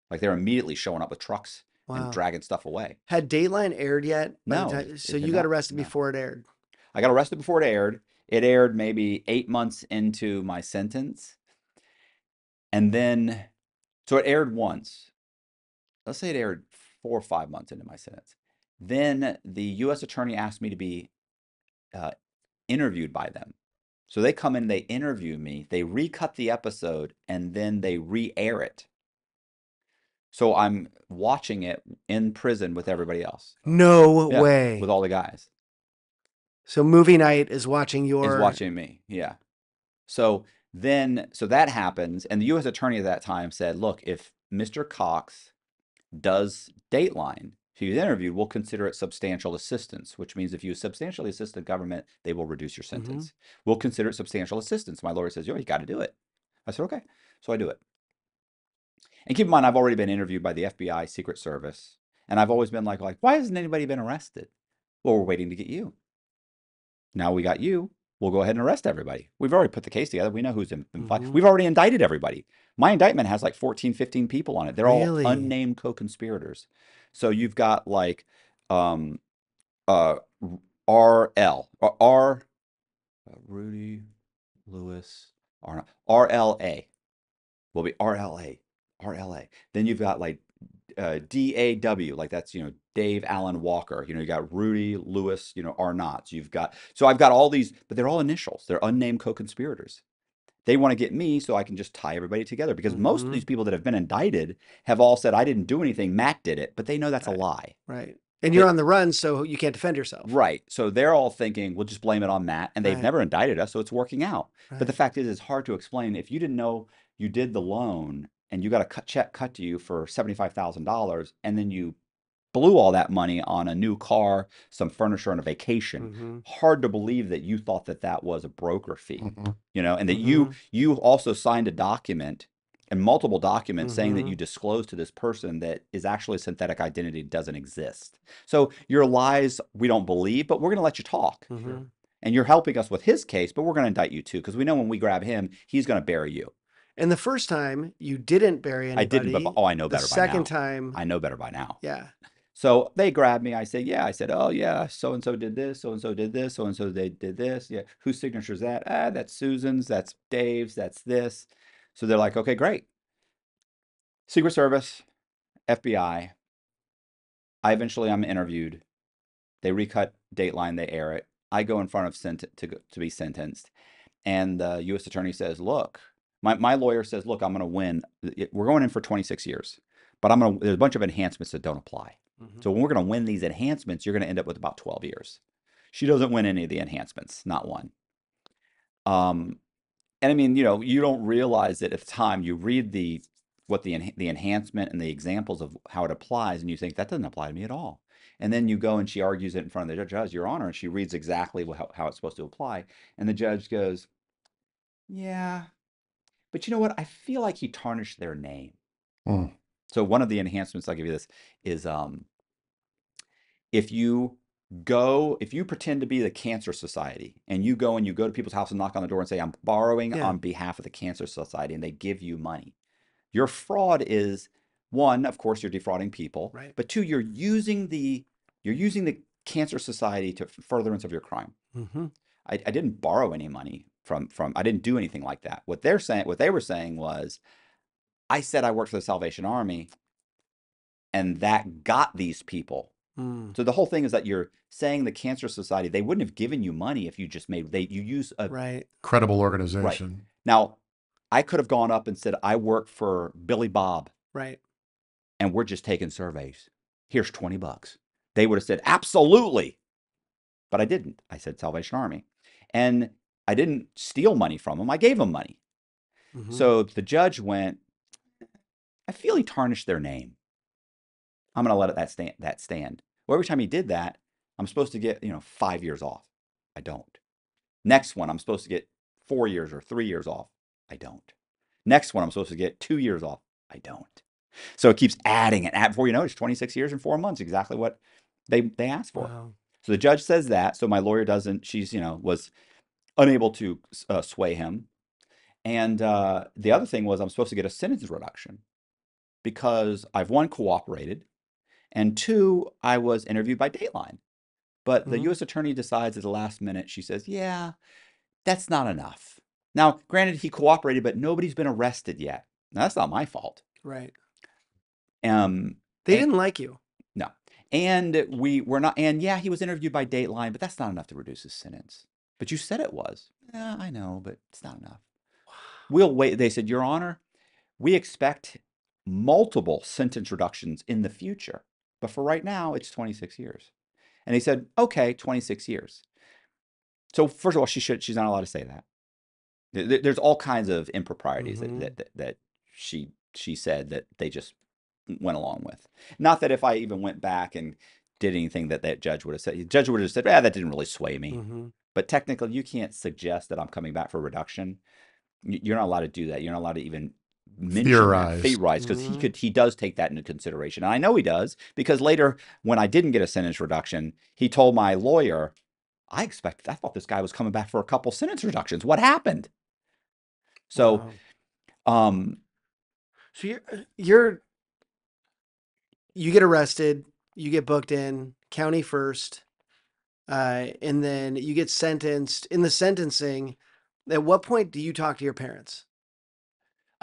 Speaker 3: Like they're immediately showing up with trucks
Speaker 2: Wow.
Speaker 3: and dragging stuff away.
Speaker 2: Had Dateline aired yet?
Speaker 3: No,
Speaker 2: So you got arrested
Speaker 3: no.
Speaker 2: before it aired.
Speaker 3: I got arrested before it aired. It aired maybe eight months into my sentence. And then, so it aired once. Let's say it aired four or five months into my sentence. Then the U.S. attorney asked me to be uh, interviewed by them. So they come in, they interview me, they recut the episode, and then they re air it. So I'm watching it in prison with everybody else,
Speaker 2: No
Speaker 3: Yeah,
Speaker 2: way.
Speaker 3: with all the guys.
Speaker 2: so movie night is watching your.
Speaker 3: is watching me. Yeah. So then, so that happens, and the U.S. attorney at that time said, "Look, if Mr. Cox does Dateline, if he's interviewed, we'll consider it substantial assistance, which means if you substantially assist the government, they will reduce your sentence. We'll consider it substantial assistance." My lawyer says, "Yo, you got to do it." I said, "Okay," so I do it. And keep in mind, I've already been interviewed by the FBI, Secret Service, and I've always been like, "Like, why hasn't anybody been arrested?" Well, we're waiting to get you. Now we got you. we'll go ahead and arrest everybody. We've already put the case together. We know who's in, in
Speaker 2: Mhm.
Speaker 3: We've already indicted everybody. My indictment has like 14, 15 people on it. They're
Speaker 2: Really?
Speaker 3: all unnamed co-conspirators. So you've got like um uh RL R uh, Rudy Lewis R RLA will be RLA RLA. Then you've got like uh, DAW, like that's you know Dave Allen Walker. You know you got Rudy Lewis. You know Arnott. You've got so I've got all these, but they're all initials. They're unnamed co-conspirators. They want to get me so I can just tie everybody together because most of
Speaker 2: Mhm.
Speaker 3: these people that have been indicted have all said I didn't do anything. Matt did it, but they know that's
Speaker 2: Right.
Speaker 3: a lie.
Speaker 2: Right. And you're on the run, so you can't defend yourself.
Speaker 3: Right. So they're all thinking we'll just blame it on Matt, and they've
Speaker 2: Right.
Speaker 3: never indicted us, so it's working out. But the fact is, it's hard to explain. If you didn't know you did the loan and you got a cut check cut to you for seventy-five thousand dollars, and then you blew all that money on a new car, some furniture, and a vacation,
Speaker 2: Mhm.
Speaker 3: hard to believe that you thought that that was a broker fee,
Speaker 1: Mhm.
Speaker 3: you know, and that you
Speaker 2: Mhm.
Speaker 3: you also signed a document and multiple documents saying that
Speaker 2: Mhm.
Speaker 3: you disclosed to this person that is actually a synthetic identity doesn't exist. So your lies we don't believe, but we're going to let you talk.
Speaker 2: Mhm.
Speaker 3: And you're helping us with his case, but we're going to indict you too because we know when we grab him, he's going to bury you.
Speaker 2: And the first time you didn't bury
Speaker 3: I
Speaker 2: anybody.
Speaker 3: didn't, but oh, I know
Speaker 2: the
Speaker 3: better by
Speaker 2: second
Speaker 3: now.
Speaker 2: time,
Speaker 3: I know better by now.
Speaker 2: yeah.
Speaker 3: So they grabbed me. I said, "Yeah." I said, "Oh yeah, so and so did this. So and so did this. So and so they did this. Yeah, whose signature is that? Ah, that's Susan's. That's Dave's. That's this." So they're like, "Okay, great." Secret Service, FBI. I eventually I'm interviewed. They recut Dateline. They air it. I go in front of sent to to be sentenced, and the U.S. attorney says, "Look." My, my lawyer says, look, I'm going to win. We're going in for 26 years, but I'm going to, there's a bunch of enhancements that don't apply.
Speaker 2: Mhm.
Speaker 3: So when we're going to win these enhancements, you're going to end up with about 12 years. She doesn't win any of the enhancements, not one. Um, and I mean, you know, you don't realize it at the time. You read the what the the enhancement and the examples of how it applies, and you think that doesn't apply to me at all. And then you go and she argues it in front of the judge, Your Honor, and she reads exactly how, how it's supposed to apply. And the judge goes, Yeah, but you know what? I feel like he tarnished their name.
Speaker 1: Hmm.
Speaker 3: So one of the enhancements, I'll give you this, is um, if you go, if you pretend to be the Cancer Society and you go and you go to people's house and knock on the door and say, I'm borrowing
Speaker 2: Yeah.
Speaker 3: on behalf of the Cancer Society, and they give you money, your fraud is one, of course, you're defrauding people,
Speaker 2: Right.
Speaker 3: but two, you're using the you're using the Cancer Society to furtherance of your crime.
Speaker 2: Mhm.
Speaker 3: I, I didn't borrow any money from from I didn't do anything like that. What they're saying, what they were saying was, I said I worked for the Salvation Army, and that got these people.
Speaker 2: Mm.
Speaker 3: So the whole thing is that you're saying the Cancer Society they wouldn't have given you money if you just made they you use a
Speaker 2: Right.
Speaker 1: Credible organization.
Speaker 3: now. I could have gone up and said I work for Billy Bob,
Speaker 2: Right.
Speaker 3: and we're just taking surveys. Here's twenty bucks. They would have said absolutely, but I didn't. I said Salvation Army, and I didn't steal money from them. I gave them money.
Speaker 2: Mhm.
Speaker 3: So the judge went, I feel he tarnished their name. I'm going to let it that stand, that stand. Well, every time he did that, I'm supposed to get, you know, five years off. I don't. Next one, I'm supposed to get four years or three years off. I don't. Next one, I'm supposed to get two years off. I don't. So it keeps adding and add before you know it, it's 26 years and four months, exactly what they they asked for.
Speaker 2: Wow.
Speaker 3: So the judge says that. So my lawyer doesn't. She's you know was unable to uh, sway him. And uh, the other thing was I'm supposed to get a sentence reduction because I've one cooperated, and two I was interviewed by Dateline. But the
Speaker 2: Mhm.
Speaker 3: U.S. attorney decides at the last minute. She says, "Yeah, that's not enough." Now, granted, he cooperated, but nobody's been arrested yet. Now, that's not my fault.
Speaker 2: Right.
Speaker 3: Um,
Speaker 2: They
Speaker 3: and-
Speaker 2: didn't like you.
Speaker 3: no. And we were not, and yeah, he was interviewed by Dateline, but that's not enough to reduce his sentence. But you said it was. Yeah, I know, but it's not enough. We'll wait. They said, Your Honor, we expect multiple sentence reductions in the future. But for right now, it's 26 years. And he said, Okay, 26 years. So, first of all, she should, she's not allowed to say that. There- there- There's all kinds of improprieties
Speaker 2: Mhm.
Speaker 3: that, that, that, she, she said that they just went along with. Not that if I even went back and did anything that that judge would have said, the judge would have said, ah, that didn't really sway me.
Speaker 2: hmm
Speaker 3: But technically, you can't suggest that I'm coming back for a reduction. You're not allowed to do that. You're not allowed to even
Speaker 1: Theorize.
Speaker 3: that, theorize, because he
Speaker 2: Mhm.
Speaker 3: could, he does take that into consideration, and I know he does because later, when I didn't get a sentence reduction, he told my lawyer, I expected, I thought this guy was coming back for a couple sentence reductions. What happened? So,
Speaker 2: Wow.
Speaker 3: um,
Speaker 2: So you're you're you get arrested, you get booked in county first, uh, and then you get sentenced. In the sentencing, at what point do you talk to your parents?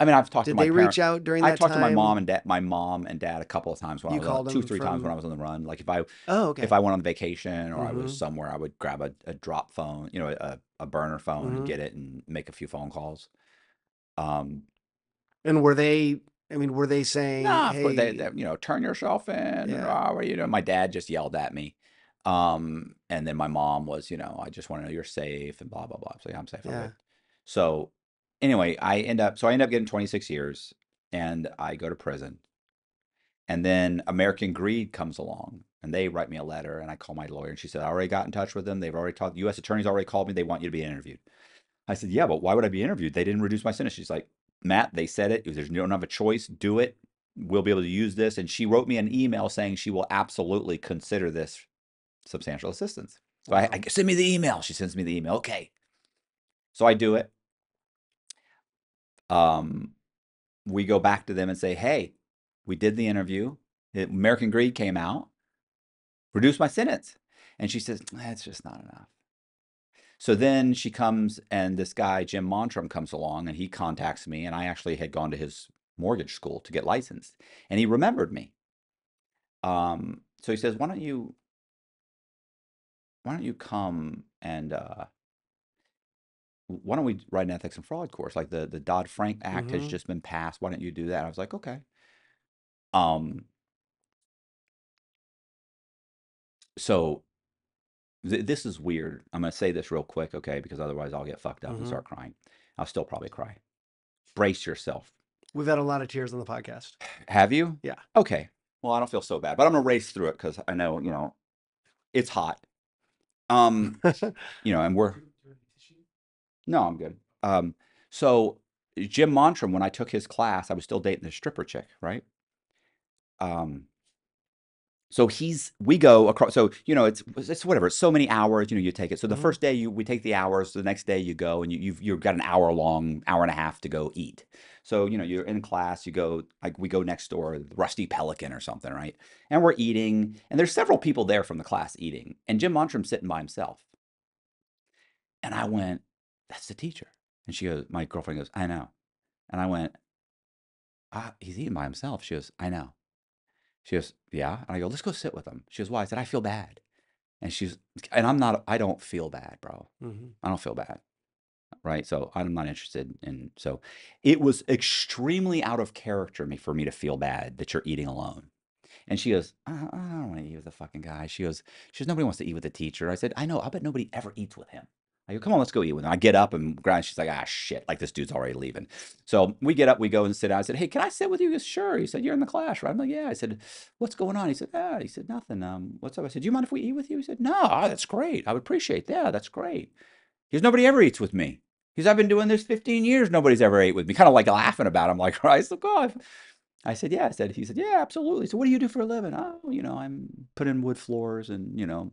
Speaker 3: I mean, I've talked to
Speaker 2: Did
Speaker 3: my
Speaker 2: they
Speaker 3: parents.
Speaker 2: reach out during that?
Speaker 3: I
Speaker 2: talked
Speaker 3: taled to my mom and dad, my mom and dad a couple of times when I
Speaker 2: You
Speaker 3: was on,
Speaker 2: called
Speaker 3: two, three times when I was on the run. Like if I
Speaker 2: Oh, okay. if.
Speaker 3: I went on vacation or I was
Speaker 2: Mm-hmm.
Speaker 3: somewhere, I would grab a, a drop phone, you know, a, a burner phone and
Speaker 2: Mm-hmm.
Speaker 3: get it and make a few phone calls. Um,
Speaker 2: And were they? I mean, were they saying,
Speaker 3: nah, course, they, they, you know, turn yourself in.
Speaker 2: yeah,
Speaker 3: "Ah, what are you doing?" My dad just yelled at me. Um, and then my mom was, you know, I just want to know you're safe and blah, blah, blah. So yeah, I'm safe. I'm
Speaker 2: yeah.
Speaker 3: So anyway, I end up, so I end up getting 26 years and I go to prison. And then American Greed comes along and they write me a letter and I call my lawyer and she said, I already got in touch with them. They've already talked, The U.S. attorney's already called me. They want you to be interviewed. I said, yeah, but why would I be interviewed? They didn't reduce my sentence. She's like, Matt, they said it. There's you don't have a choice. Do it. We'll be able to use this. And she wrote me an email saying she will absolutely consider this substantial assistance. So I, I send me the email. She sends me the email. Okay. So I do it. Um, we go back to them and say, hey, we did the interview. American Greed came out, reduce my sentence. And she says, that's just not enough. So then she comes and this guy, Jim Montrum, comes along and he contacts me. And I actually had gone to his mortgage school to get licensed. And he remembered me. Um, so he says, why don't you why don't you come and uh why don't we write an ethics and fraud course? Like the the Dodd Frank Act has
Speaker 2: mm-hmm.
Speaker 3: just been passed. Why don't you do that? I was like, okay. Um, so th- this is weird. I'm gonna say this real quick, okay? Because otherwise I'll get fucked up and
Speaker 2: Mm-hmm.
Speaker 3: start crying. I'll still probably cry. Brace yourself.
Speaker 2: We've had a lot of tears on the podcast.
Speaker 3: Have you?
Speaker 2: Yeah.
Speaker 3: Okay. Well, I don't feel so bad, but I'm gonna race through it because I know, you know, it's hot. Um, you know, and we're no, I'm good. Um, so Jim Montrum, when I took his class, I was still dating the stripper chick, right? Um, so he's we go across. So you know, it's it's whatever. It's so many hours. You know, you take it. So the
Speaker 2: Mhm.
Speaker 3: first day you we take the hours. The next day you go and you you've you've got an hour long, hour and a half to go eat. So you know you're in class. You go like we go next door, Rusty Pelican or something, right? And we're eating, and there's several people there from the class eating, and Jim Montrum's sitting by himself. And I went, "That's the teacher." And she goes, my girlfriend goes, "I know." And I went, ah, he's eating by himself. She goes, I know. She goes, yeah. And I go, let's go sit with him. She goes, why? I said, I feel bad. And she's, and I'm not, I don't feel bad, bro.
Speaker 2: hmm
Speaker 3: I don't feel bad. Right. So I'm not interested in, so it was extremely out of character me for me to feel bad that you're eating alone. And she goes, I, I don't want to eat with the fucking guy. She goes, she goes, nobody wants to eat with the teacher. I said, I know. I bet nobody ever eats with him. I go, come on, let's go eat with him. I get up and grind. She's like, ah, shit. Like this dude's already leaving. So we get up, we go and sit down. I said, hey, can I sit with you? He goes, sure. He said, you're in the class, right? I'm like, yeah. I said, what's going on? He said, ah. He said, nothing. Um, what's up? I said, do you mind if we eat with you? He said, no, ah, that's great. I would appreciate that. That's great. He goes, nobody ever eats with me. He's, I've been doing this 15 years. Nobody's ever ate with me. Kind of like laughing about it. I'm like, right, so God. I said, yeah. I said, he said, yeah, absolutely. So what do you do for a living? Oh, you know, I'm putting wood floors and, you know,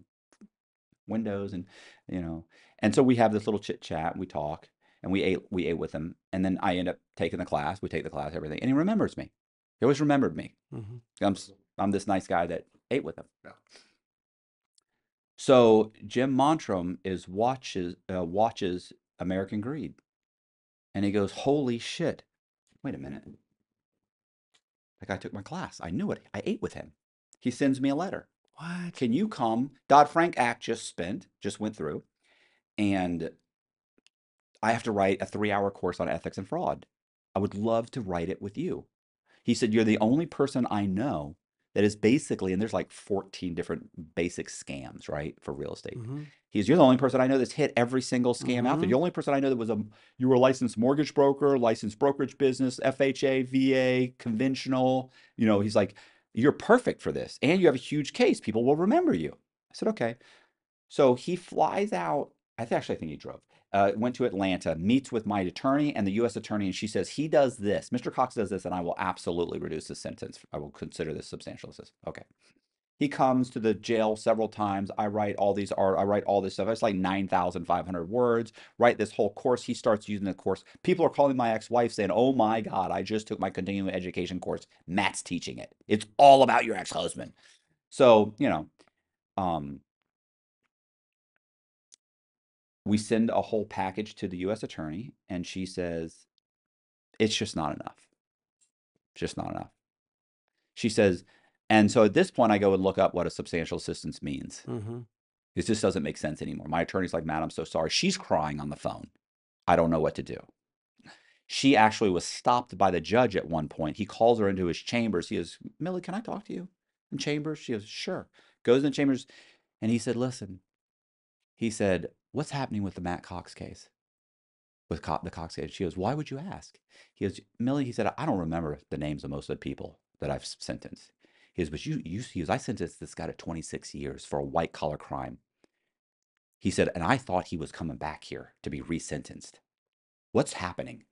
Speaker 3: windows and, you know, and so we have this little chit chat. We talk and we ate, we ate with him. And then I end up taking the class. We take the class, everything. And he remembers me. He always remembered me.
Speaker 2: hmm
Speaker 3: I'm, I'm this nice guy that ate with him.
Speaker 1: Yeah.
Speaker 3: So Jim Montrum is watches uh, watches American Greed, and he goes, "Holy shit! Wait a minute! That guy took my class. I knew it. I ate with him." He sends me a letter.
Speaker 2: What?
Speaker 3: Can you come? Dodd Frank Act just spent, just went through, and I have to write a three-hour course on ethics and fraud. I would love to write it with you. He said, You're the only person I know that is basically, and there's like 14 different basic scams, right, for real estate.
Speaker 2: hmm
Speaker 3: He's, You're the only person I know that's hit every single scam out there.
Speaker 2: Mhm.
Speaker 3: The only person I know that was a, you were a licensed mortgage broker, licensed brokerage business, FHA, VA, conventional. You know, he's like, You're perfect for this. And you have a huge case. People will remember you. I said, Okay. So he flies out. I th- actually I think he drove. Uh, went to Atlanta, meets with my attorney and the U.S. attorney, and she says he does this. Mr. Cox does this, and I will absolutely reduce the sentence. I will consider this substantial assistance. Okay. He comes to the jail several times. I write all these art. I write all this stuff. It's like nine thousand five hundred words. Write this whole course. He starts using the course. People are calling my ex-wife saying, "Oh my God, I just took my continuing education course. Matt's teaching it. It's all about your ex-husband." So you know, um, we send a whole package to the U.S. attorney, and she says, "It's just not enough. Just not enough." She says, and so at this point, I go and look up what a substantial assistance means.
Speaker 2: Mm-hmm.
Speaker 3: This just doesn't make sense anymore. My attorney's like, "Matt, I'm so sorry." She's crying on the phone. I don't know what to do. She actually was stopped by the judge at one point. He calls her into his chambers. He goes, "Millie, can I talk to you in chambers?" She goes, "Sure." Goes in chambers, and he said, "Listen." He said, "What's happening with the Matt Cox case?" With Co- the Cox case. She goes, "Why would you ask?" He goes, "Millie," he said, "I don't remember the names of most of the people that I've sentenced." He goes, "But you, you," he goes, "I sentenced this guy to 26 years for a white collar crime." He said, "And I thought he was coming back here to be resentenced. What's happening?"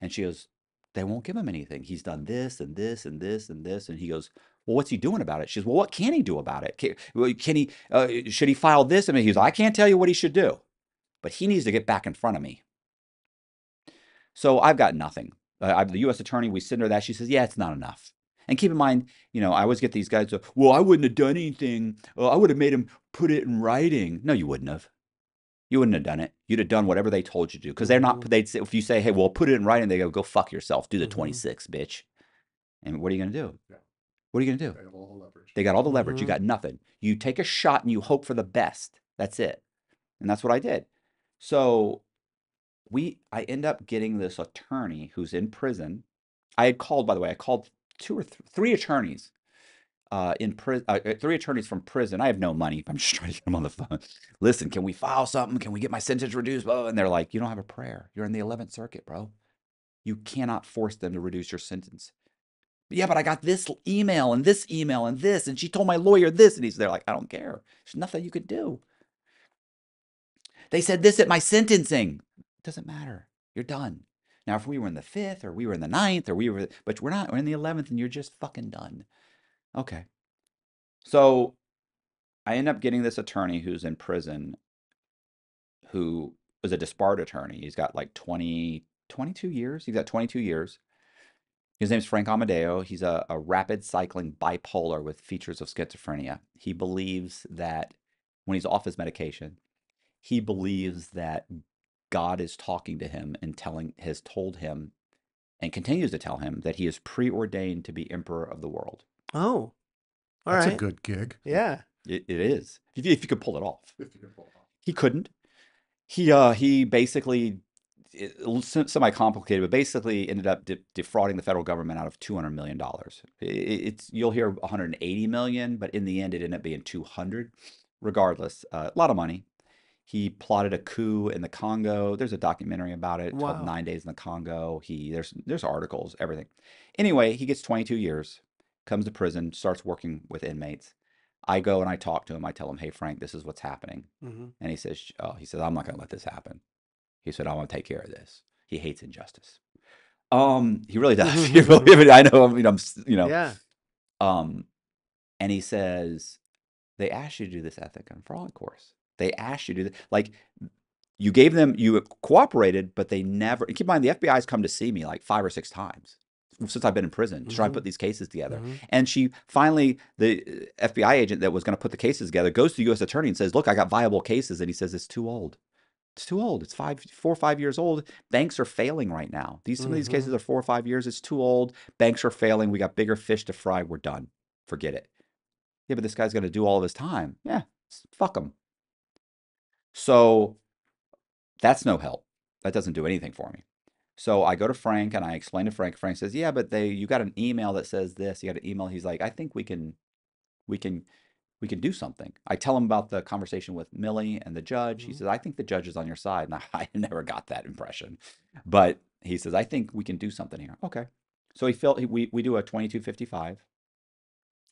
Speaker 3: And she goes, "They won't give him anything. He's done this and this and this and this." And he goes, "Well, what's he doing about it?" She goes, "Well, what can he do about it? Can, can he? Uh, should he file this?" I mean, he goes, "I can't tell you what he should do, but he needs to get back in front of me." So I've got nothing. Uh, the U.S. attorney. We send her that. She says, "Yeah, it's not enough." And keep in mind, you know, I always get these guys. Well, I wouldn't have done anything. Uh, I would have made him put it in writing. No, you wouldn't have. You wouldn't have done it. You'd have done whatever they told you to, do because they're not.
Speaker 2: Mhm.
Speaker 3: They'd say, if you say, "Hey, well, put it in writing," they go, "Go fuck yourself. Do the
Speaker 2: Mhm.
Speaker 3: 26, bitch." And what are you gonna do?
Speaker 1: Yeah.
Speaker 3: What are you gonna do?
Speaker 1: They have all the leverage.
Speaker 3: They got all the leverage. You
Speaker 2: Mhm.
Speaker 3: got nothing. You take a shot and you hope for the best. That's it. And that's what I did. So we I end up getting this attorney who's in prison. I had called, by the way, I called two or th- three attorneys uh, in prison, uh, uh, three attorneys from prison. I have no money. I'm just trying to get them on the phone. Listen, can we file something? Can we get my sentence reduced? Blah, And they're like, you don't have a prayer. You're in the 11th Circuit, bro. You cannot force them to reduce your sentence. Yeah, but I got this email and this email and this, and she told my lawyer this, and he's there like, I don't care. There's nothing you could do. They said this at my sentencing. It Doesn't matter. You're done. Now, if we were in the fifth or we were in the ninth or we were, but we're not, we're in the 11th and you're just fucking done. Okay. So I end up getting this attorney who's in prison who was a disbarred attorney. He's got like 20, 22 years. He's got 22 years. His name's Frank Amodeo. He's a, a rapid cycling bipolar with features of schizophrenia. He believes that when he's off his medication, he believes that God is talking to him and telling has told him and continues to tell him that he is preordained to be emperor of the world.
Speaker 2: Oh, all right.
Speaker 1: That's a good gig.
Speaker 2: Yeah.
Speaker 3: It, it is. If you, if you could pull it off.
Speaker 1: If you can pull it off.
Speaker 3: He couldn't. He uh he basically semi complicated, but basically ended up de- defrauding the federal government out of two hundred million dollars. It's you'll hear one hundred eighty million, but in the end, it ended up being two hundred. Regardless, uh, a lot of money. He plotted a coup in the Congo. There's a documentary about it
Speaker 2: Wow.
Speaker 3: called Nine Days in the Congo. He there's there's articles, everything. Anyway, he gets 22 years, comes to prison, starts working with inmates. I go and I talk to him. I tell him, "Hey Frank, this is what's happening."
Speaker 2: hmm
Speaker 3: And he says, "Oh, he says I'm not going to let this happen." He said, "I want to take care of this." He hates injustice. Um, he really does. He really, I know. I mean, I'm, you know,
Speaker 2: Yeah.
Speaker 3: um, and he says, they asked you to do this ethic and fraud course. They asked you to do that. Like, you gave them, you cooperated, but they never. Keep in mind, the FBI's come to see me like five or six times since I've been in prison to try and
Speaker 2: Mhm.
Speaker 3: put these cases together.
Speaker 2: Mhm.
Speaker 3: And she finally, the uh, FBI agent that was going to put the cases together goes to the U.S. attorney and says, "Look, I got viable cases," and he says, "It's too old. It's too old. It's five, four or five years old. Banks are failing right now. These some of these cases are four or five years. It's too old. Banks are failing. We got bigger fish to fry. We're done. Forget it. Yeah, but this guy's going to do all of his time. Yeah, fuck him. So that's no help. That doesn't do anything for me. So I go to Frank and I explain to Frank. Frank says, "Yeah, but they you got an email that says this. You got an email." He's like, "I think we can, we can, we can do something." I tell him about the conversation with Millie and the judge. He
Speaker 2: Mhm.
Speaker 3: says, "I think the judge is on your side." And I, I never got that impression, but he says, "I think we can do something here." Okay. So he felt he, we we do a twenty two fifty five,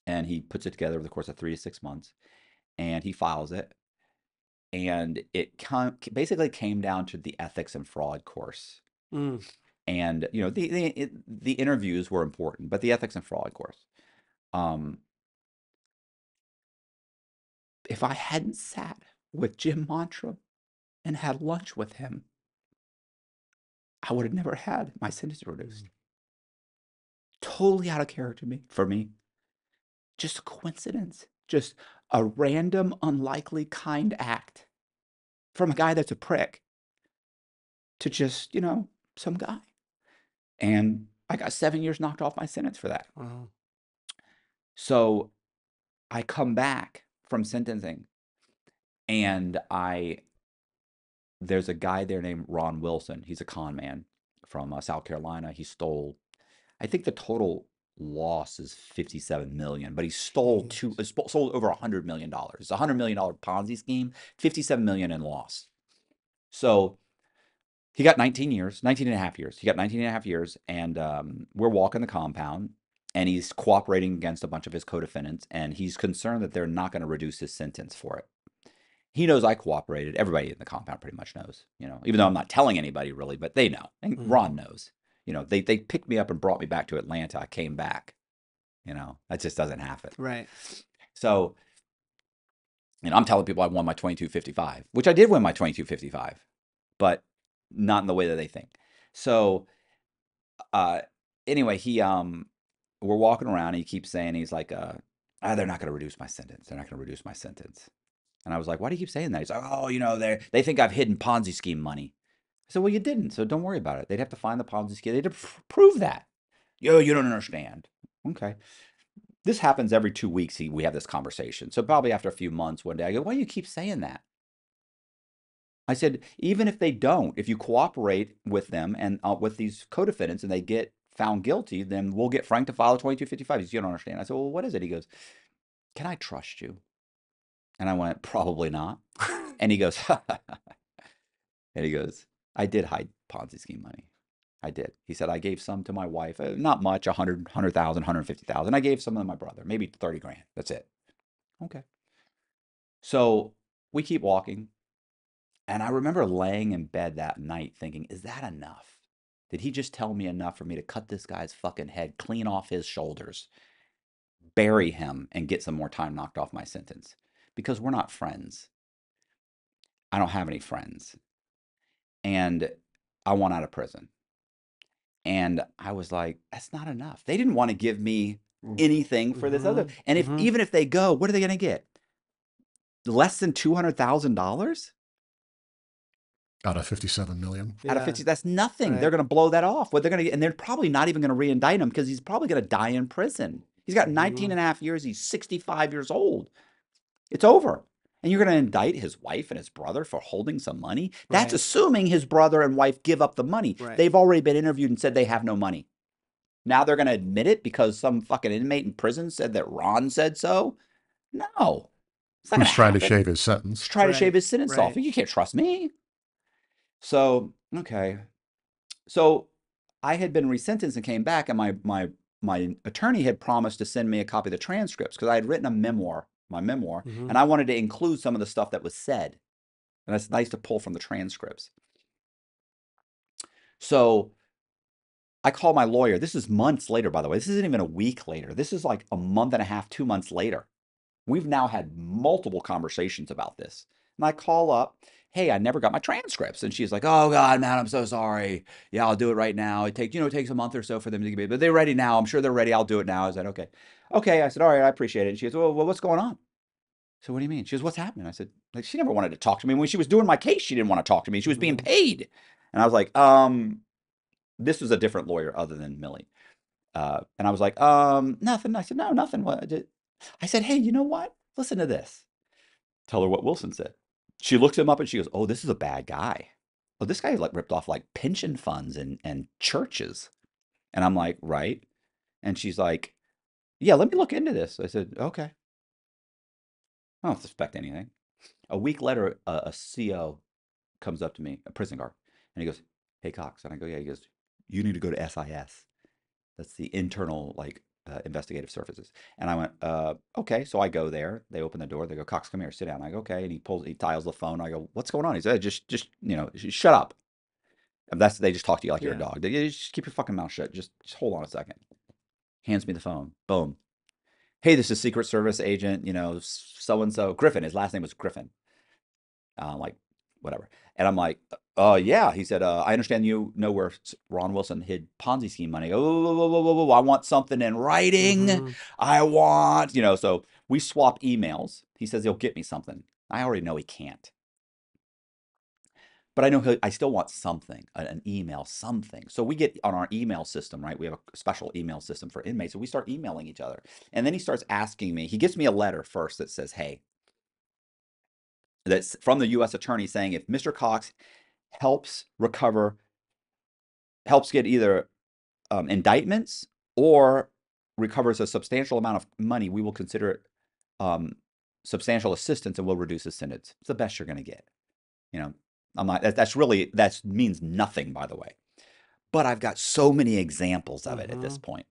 Speaker 3: and he puts it together over the course of three to six months, and he files it, and it com- basically came down to the ethics and fraud course
Speaker 2: Mm.
Speaker 3: and you know the the it, the interviews were important, but the ethics and fraud course. Um, if I hadn't sat with Jim Montrum and had lunch with him, I would have never had my sentence reduced. Totally out of character me for me. Just a coincidence. Just a random, unlikely, kind act from a guy that's a prick to just, you know, some guy. And I got seven years knocked off my sentence for that.
Speaker 2: Wow.
Speaker 3: So I come back from sentencing and I there's a guy there named Ron Wilson. He's a con man from uh, South Carolina. He stole I think the total loss is 57 million, but he stole two uh, sold over 100 million dollars. It's a 100 million dollar Ponzi scheme, 57 million in loss. So he got 19 years, 19 and a half years. He got 19 and a half years and um, we're walking the compound and he's cooperating against a bunch of his co-defendants and he's concerned that they're not going to reduce his sentence for it he knows i cooperated everybody in the compound pretty much knows you know even though i'm not telling anybody really but they know and
Speaker 2: Mhm.
Speaker 3: ron knows you know they, they picked me up and brought me back to atlanta i came back you know that just doesn't happen.
Speaker 2: Right.
Speaker 3: so you know i'm telling people i won my 2255 which i did win my 2255 but not in the way that they think. So uh anyway he um we're walking around and he keeps saying he's like uh ah, they're not going to reduce my sentence they're not going to reduce my sentence. And i was like why do you keep saying that? He's like oh you know they they think i've hidden ponzi scheme money i said well you didn't so don't worry about it they'd have to find the ponzi scheme they'd have to prove that yo you don't understand okay this happens every two weeks we have this conversation so probably after a few months one day i go why do you keep saying that I said, even if they don't, if you cooperate with them and uh, with these co-defendants and they get found guilty, then we'll get Frank to file a 2255. He says, you don't understand. I said, well, what is it? He goes, can I trust you? And I went, probably not. And he goes, and he goes, I did hide Ponzi scheme money. I did. He said, I gave some to my wife, uh, not much, 100, 100,000, 150,000. I gave some to my brother, maybe 30 grand. That's it. Okay. So we keep walking. And I remember laying in bed that night thinking, is that enough? Did he just tell me enough for me to cut this guy's fucking head clean off his shoulders, bury him, and get some more time knocked off my sentence? Because we're not friends. I don't have any friends. And I want out of prison. And I was like, that's not enough. They didn't want to give me anything for this other.
Speaker 2: Mhm,
Speaker 3: And if
Speaker 2: mhm.
Speaker 3: even if they go, what are they going to get? Less than two hundred thousand dollars
Speaker 1: Out of 57 million.
Speaker 3: out of fifty. That's nothing. They're going to blow that off. What they're going to, and they're probably not even going to re-indict him because he's probably going to die in prison. He's got 19
Speaker 2: Mhm.
Speaker 3: and a half years. He's 65 years old. It's over. And you're going to indict his wife and his brother for holding some money? That's
Speaker 2: Right.
Speaker 3: assuming his brother and wife give up the money.
Speaker 2: Right.
Speaker 3: They've already been interviewed and said they have no money. Now they're going to admit it because some fucking inmate in prison said that Ron said so? No. It's not
Speaker 1: Who's
Speaker 3: gonna
Speaker 1: trying to shave his sentence?
Speaker 3: Just try to shave his sentence off. You can't trust me. So, okay. So I had been resentenced and came back, and my my my attorney had promised to send me a copy of the transcripts because I had written a memoir, my memoir,
Speaker 2: Mhm.
Speaker 3: and I wanted to include some of the stuff that was said. And it's nice to pull from the transcripts. So I call my lawyer. This is months later, by the way. This isn't even a week later. This is like a month and a half, two months later. We've now had multiple conversations about this. And I call up, hey, I never got my transcripts. And she's like, oh God, man, I'm so sorry. Yeah, I'll do it right now. It takes, you know, it takes a month or so for them to get it, but they're ready now. I'm sure they're ready. I'll do it now. I said, okay. Okay. I said, all right, I appreciate it. And she goes, well, well what's going on? So what do you mean? She goes, what's happening? I said, like, she never wanted to talk to me. When she was doing my case, she didn't want to talk to me. She was being
Speaker 2: Mhm.
Speaker 3: paid. And I was like, um, this was a different lawyer other than Millie. Uh, and I was like, um, nothing. I said, no, nothing. What? I said, hey, you know what? Listen to this. Tell her what Wilson said. She looks him up and she goes, oh, this is a bad guy. Oh, this guy like ripped off like pension funds and, and churches. And I'm like, right. And she's like, yeah, let me look into this. I said, okay. I don't suspect anything. A week later, a, a CO comes up to me, a prison guard, and he goes, hey, Cox. And I go, yeah. He goes, you need to go to SIS. That's the internal like uh, investigative services. And I went, uh, okay. So I go there. They open the door. They go, Cox, come here, sit down. I go, okay. And he pulls, he dials the phone. I go, what's going on? He said, just, just, you know, sh- shut up. And that's they just talk to you like you're a dog. They, just keep your fucking mouth shut. Just, just hold on a second. Hands me the phone. Boom. hey, this is Secret Service agent, you know, so and so, Griffin. His last name was Griffin. Uh, like, whatever. And I'm like, uh, yeah. He said, uh, I understand you know where Ron Wilson hid Ponzi scheme money. Oh, I want something in writing.
Speaker 2: Mhm.
Speaker 3: I want, you know, so we swap emails. He says he'll get me something. I already know he can't. But I know he'll, I still want something, an email, something. So we get on our email system, right? We have a special email system for inmates. So we start emailing each other. And then he starts asking me, he gives me a letter first that says, hey, that's from the U.S. attorney saying if Mr. Cox helps recover, helps get either um, indictments or recovers a substantial amount of money, we will consider it um, substantial assistance and will reduce his sentence. It's the best you're going to get. You know, I'm not. That, that's really that means nothing, by the way. But I've got so many examples of it at this point.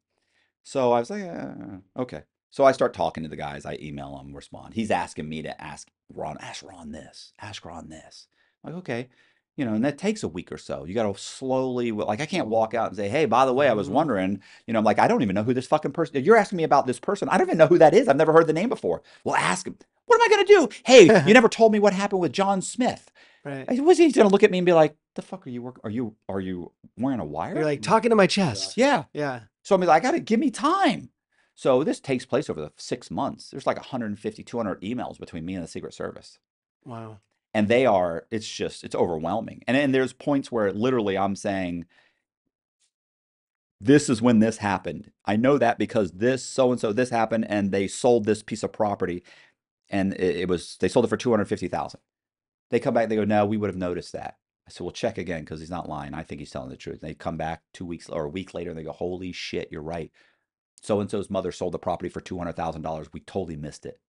Speaker 3: So I was like, uh, okay. So I start talking to the guys. I email them, respond. He's asking me to ask Ron, ask Ron this, ask Ron this. I'm like, okay. You know, and that takes a week or so. You got to slowly, like, I can't walk out and say, hey, by the way, I was
Speaker 2: Mhm.
Speaker 3: wondering, you know, I'm like, I don't even know who this fucking person, you're asking me about this person. I don't even know who that is. I've never heard the name before. Well, ask him. What am I going to do? Hey, you never told me what happened with John Smith.
Speaker 2: Right.
Speaker 3: Was he going to look at me and be like, the fuck are you, work- are you, are you wearing a wire?
Speaker 2: You're like talking to my chest.
Speaker 3: yeah.
Speaker 2: Yeah.
Speaker 3: So I mean, I got to give me time. So this takes place over the six months. There's like 150, 200 emails between me and the Secret Service.
Speaker 2: Wow.
Speaker 3: And they are, it's just, it's overwhelming. And then there's points where literally I'm saying, this is when this happened. I know that because this, so and so, this happened, and they sold this piece of property, and it, it was they sold it for two hundred fifty thousand. They come back, they go, no, we would have noticed that. I said, well, check again because he's not lying. I think he's telling the truth. And they come back two weeks or a week later, and they go, holy shit, you're right. So and so's mother sold the property for two hundred thousand dollars. We totally missed it.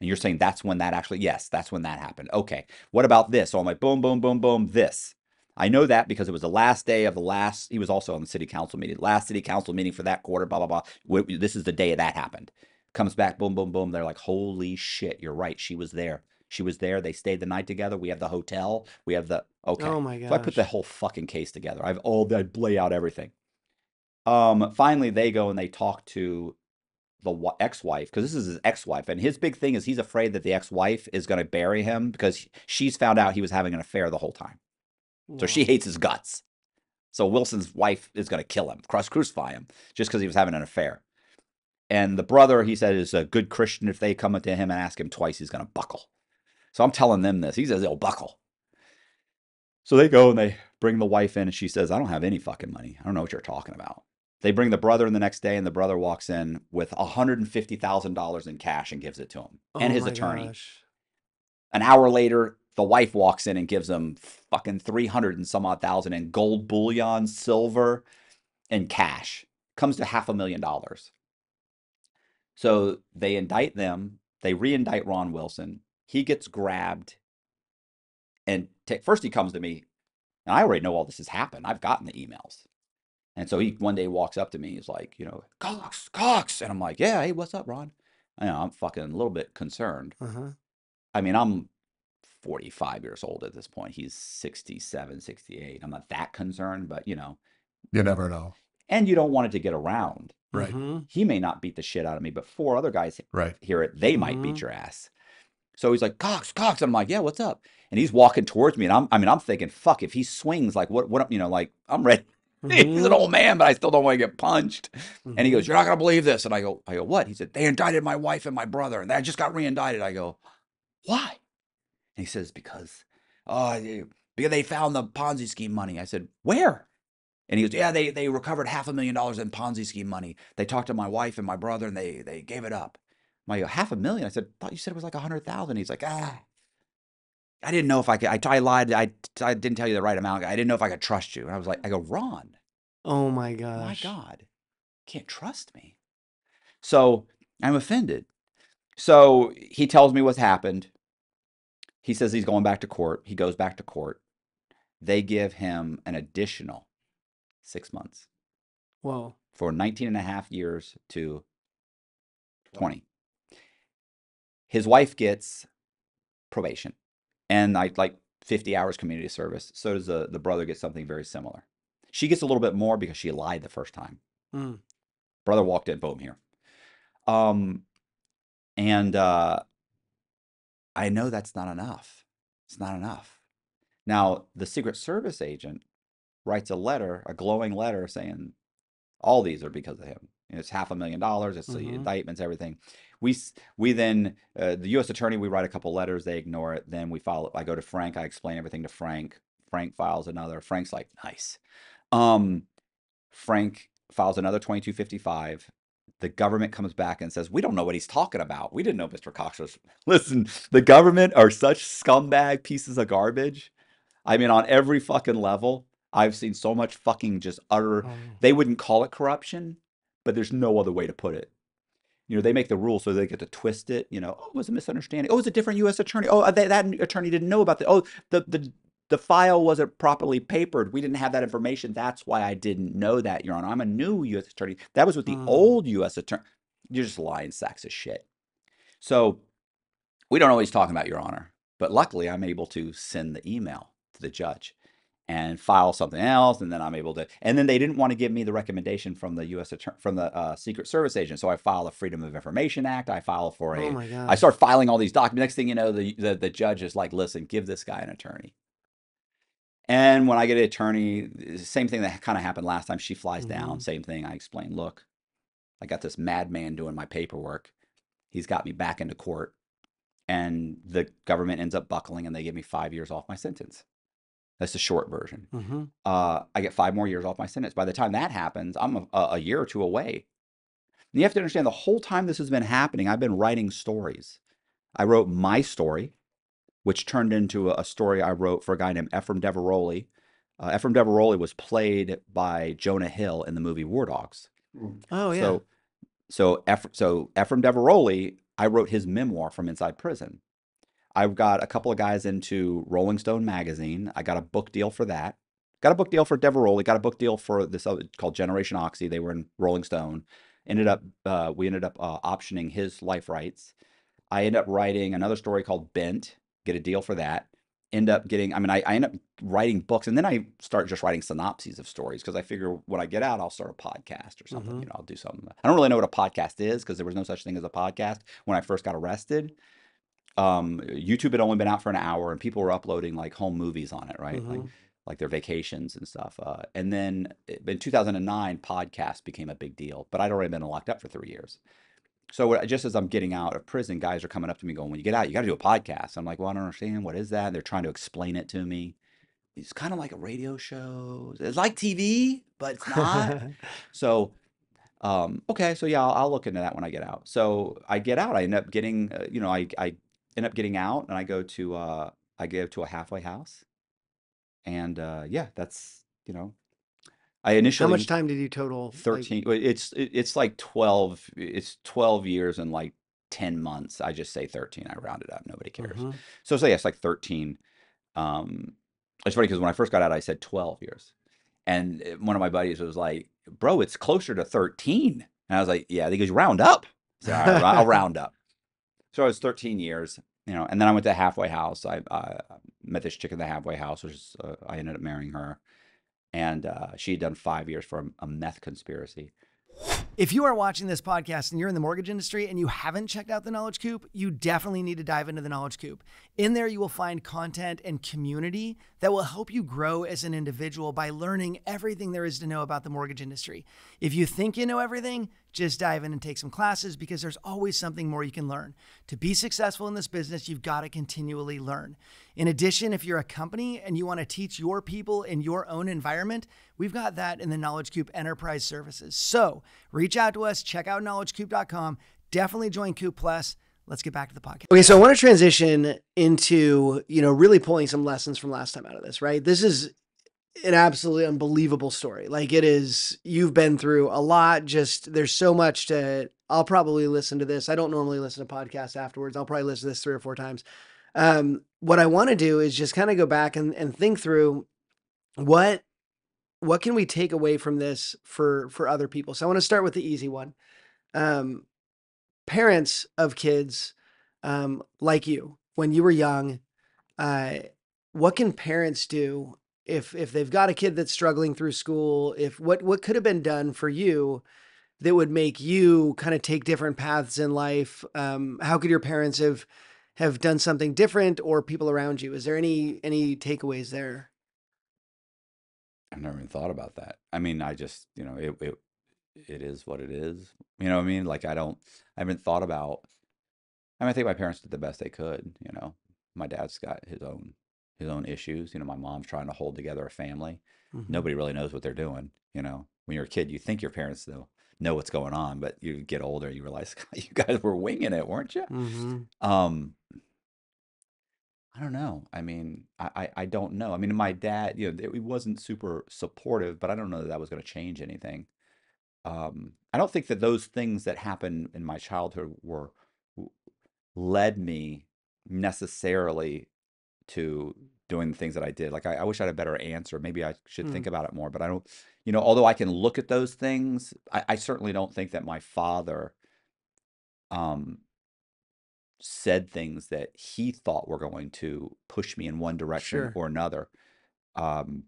Speaker 3: And you're saying that's when that actually, yes, that's when that happened. Okay. What about this? So I'm like, boom, boom, boom, boom, this. I know that because it was the last day of the last, he was also on the city council meeting, last city council meeting for that quarter, blah, blah, blah. This is the day that happened. Comes back, boom, boom, boom. They're like, holy shit, you're right. She was there. She was there. They stayed the night together. We have the hotel. We have the, okay.
Speaker 2: Oh my God.
Speaker 3: So I put the whole fucking case together. I've all I lay out everything. Um, finally, they go and they talk to the ex-wife because this is his ex-wife, and his big thing is he's afraid that the ex-wife is going to bury him because she's found out he was having an affair the whole time. So she hates his guts. So Wilson's wife is going to kill him, cross crucify him, just because he was having an affair. And the brother, he said, is a good Christian. If they come up to him and ask him twice, he's going to buckle. So I'm telling them this. He says he'll buckle. So they go and they bring the wife in, and she says, I don't have any fucking money. I don't know what you're talking about. They bring the brother in the next day, and the brother walks in with $150,000 in cash and gives it to him and
Speaker 2: Oh
Speaker 3: his attorney.
Speaker 2: gosh.
Speaker 3: An hour later, the wife walks in and gives him fucking 300 and some odd thousand in gold bullion, silver, and cash. Comes to half a million dollars. So they indict them. They re indict Ron Wilson. He gets grabbed. And ta- first he comes to me, and I already know all this has happened. I've gotten the emails. And so he one day walks up to me. He's like, you know, Cox, Cox. And I'm like, yeah, hey, what's up, Ron? I know I'm fucking a little bit concerned.
Speaker 2: Uh-huh.
Speaker 3: I mean, I'm 45 years old at this point. He's 67, 68. I'm not that concerned, but you know,
Speaker 1: You never know.
Speaker 3: and you don't want it to get around.
Speaker 1: Right.
Speaker 2: Mhm.
Speaker 3: He may not beat the shit out of me, but four other guys
Speaker 1: Right.
Speaker 3: hear it, they might
Speaker 2: Mhm.
Speaker 3: beat your ass. So he's like, Cox, Cox. And I'm like, yeah, what's up? And he's walking towards me. And I'm, I mean, I'm thinking, fuck, if he swings, like, what, what, you know, like, I'm ready. He's an old man, but I still don't want to get punched. And he
Speaker 2: Mhm.
Speaker 3: goes, You're not going to believe this. And I go, I go, What? He said, They indicted my wife and my brother, and they just got re indicted. I go, Why? And he says, Because, oh, they- because they found the Ponzi scheme money. I said, Where? And he goes, Yeah, they, they recovered half a million dollars in Ponzi scheme money. They talked to my wife and my brother, and they, they gave it up. I go, Half a million? I said, Thought you said it was like a hundred thousand. He's like, Ah. I didn't know if I could. I, I lied. I, I didn't tell you the right amount. I didn't know if I could trust you. And I was like, I go, Ron,
Speaker 2: Oh my
Speaker 3: god.
Speaker 2: my.
Speaker 3: God, can't trust me. So I'm offended. So he tells me what's happened. He says he's going back to court. He goes back to court. They give him an additional six months
Speaker 2: Whoa.
Speaker 3: for 19 and a half years to 20. His wife gets probation and I like 50 hours community service. So does the, the brother get something very similar. She gets a little bit more because she lied the first time.
Speaker 2: Mm.
Speaker 3: Brother walked in, boom, here. Um, and uh, I know that's not enough. It's not enough. Now, the Secret Service agent writes a letter, a glowing letter saying all these are because of him. And it's half a million dollars. It's the
Speaker 2: Mhm.
Speaker 3: indictments, everything. We we then uh, the U.S. attorney. We write a couple letters. They ignore it. Then we file. I go to Frank. I explain everything to Frank. Frank files another. Frank's like, nice. Um, Frank files another 2255. The government comes back and says, We don't know what he's talking about. We didn't know Mr. Cox was. Listen, the government are such scumbag pieces of garbage. I mean, on every fucking level, I've seen so much fucking just utter.
Speaker 2: Oh.
Speaker 3: They wouldn't call it corruption, but there's no other way to put it. You know, they make the rules so they get to twist it. You know, oh, it was a misunderstanding. Oh, it was a different U.S. attorney. Oh, that, that attorney didn't know about the. Oh, the the the file wasn't properly papered. We didn't have that information. That's why I didn't know that, Your Honor. I'm a new U.S. attorney. That was with the
Speaker 2: Mm.
Speaker 3: old U.S. attorney. You're just lying sacks of shit. So we don't always talk about, Your Honor. But luckily, I'm able to send the email to the judge and file something else, and then I'm able to. And then they didn't want to give me the recommendation from the U.S. attorney from the uh, Secret Service agent, so I file a Freedom of Information Act. I file for a.
Speaker 2: Oh my god.
Speaker 3: I start filing all these documents. Next thing you know, the, the the judge is like, "Listen, give this guy an attorney." And when I get an attorney, same thing that kind of happened last time. She flies down,
Speaker 2: Mhm.
Speaker 3: same thing. I explain, "Look, I got this madman doing my paperwork. He's got me back into court, and the government ends up buckling, and they give me five years off my sentence." That's the short version.
Speaker 2: Mhm.
Speaker 3: Uh, I get five more years off my sentence. By the time that happens, I'm a, a year or two away. And you have to understand the whole time this has been happening, I've been writing stories. I wrote my story, which turned into a, a story I wrote for a guy named Efraim Diveroli. Uh, Efraim Diveroli was played by Jonah Hill in the movie War Dogs.
Speaker 2: Oh yeah.
Speaker 3: So, so, Eph- so Efraim Diveroli, I wrote his memoir from inside prison. I've got a couple of guys into Rolling Stone magazine. I got a book deal for that. Got a book deal for Diveroli. Got a book deal for this other called Generation Oxy. They were in Rolling Stone. Ended up, uh, we ended up uh, optioning his life rights. I end up writing another story called Bent. Get a deal for that. End up getting. I mean, I, I end up writing books, and then I start just writing synopses of stories because I figure when I get out, I'll start a podcast or something.
Speaker 2: Mhm.
Speaker 3: You know, I'll do something. I don't really know what a podcast is because there was no such thing as a podcast when I first got arrested. Um, YouTube had only been out for an hour, and people were uploading like home movies on it, right? Like
Speaker 2: Mhm.
Speaker 3: like their vacations and stuff. Uh, and then in 2009, podcast became a big deal, but I'd already been locked up for three years. So just as I'm getting out of prison, guys are coming up to me going, "When you get out, you got to do a podcast." I'm like, "Well, I don't understand. What is that?" And they're trying to explain it to me. It's kind of like a radio show. It's like TV, but it's not. So, um, okay, so yeah, I'll, I'll look into that when I get out. So I get out. I end up getting, uh, you know, I I end up getting out, and I go to uh, I go to a halfway house, and uh, yeah, that's you know, I
Speaker 2: How much time did you total? like-
Speaker 3: 13 well, it's it- it's like 12 it's 12 years and like 10 months. I just say 13 i round it up nobody cares.
Speaker 2: Mhm.
Speaker 3: so say it's like 13 um it's funny because when i first got out i said 12 years. And uh, one of my buddies was like bro it's closer to 13 and i was like yeah because goes round up. So "All right, i'll round up. So it was 13 years you know and then i went to halfway house. I uh, met this chick in the halfway house which is uh, i ended up marrying her and uh, she had done five years for a, a meth conspiracy
Speaker 4: If you are watching this podcast and you're in the mortgage industry and you haven't checked out the Knowledge Coop, you definitely need to dive into the Knowledge Coop. In there, you will find content and community that will help you grow as an individual by learning everything there is to know about the mortgage industry. If you think you know everything, just dive in and take some classes because there's always something more you can learn. To be successful in this business, you've got to continually learn. In addition, if you're a company and you want to teach your people in your own environment, we've got that in the Knowledge Coop Enterprise Services. So reach out to us, check out knowledgecoop.com, Definitely join Coop Plus. Let's get back to the podcast.
Speaker 2: Okay, so I want to transition into, you know, really pulling some lessons from last time out of this, right? This is an absolutely unbelievable story. Like it is you've been through a lot, just there's so much to I'll probably listen to this. I don't normally listen to podcasts afterwards. I'll probably listen to this three or four times. Um, what I want to do is just kind of go back and, and think through what what can we take away from this for for other people. So I want to start with the easy one. Um, parents of kids um, like you when you were young uh, what can parents do if if they've got a kid that's struggling through school if what what could have been done for you that would make you kind of take different paths in life? Um, how could your parents have have done something different, or people around you? Is there any any takeaways there?
Speaker 3: I've never even thought about that. I mean, I just, you know, it it it is what it is. You know what I mean? Like I don't I haven't thought about I mean, I think my parents did the best they could, you know. My dad's got his own his own issues. You know, my mom's trying to hold together a family.
Speaker 2: Mhm.
Speaker 3: Nobody really knows what they're doing, you know. When you're a kid, you think your parents know know what's going on, but you get older, you realize you guys were winging it, weren't you?
Speaker 2: Mhm.
Speaker 3: Um, I don't know. I mean, I, I, I don't know. I mean, my dad, you know, it- he wasn't super supportive, but I don't know that that was going to change anything. Um, I don't think that those things that happened in my childhood were led me necessarily to doing the things that I did. Like, I, I wish I had a better answer. Maybe I should
Speaker 2: Hmm.
Speaker 3: think about it more, but I don't, you know, although I can look at those things, I, I certainly don't think that my father, um, said things that he thought were going to push me in one direction
Speaker 2: Sure.
Speaker 3: or another. Um,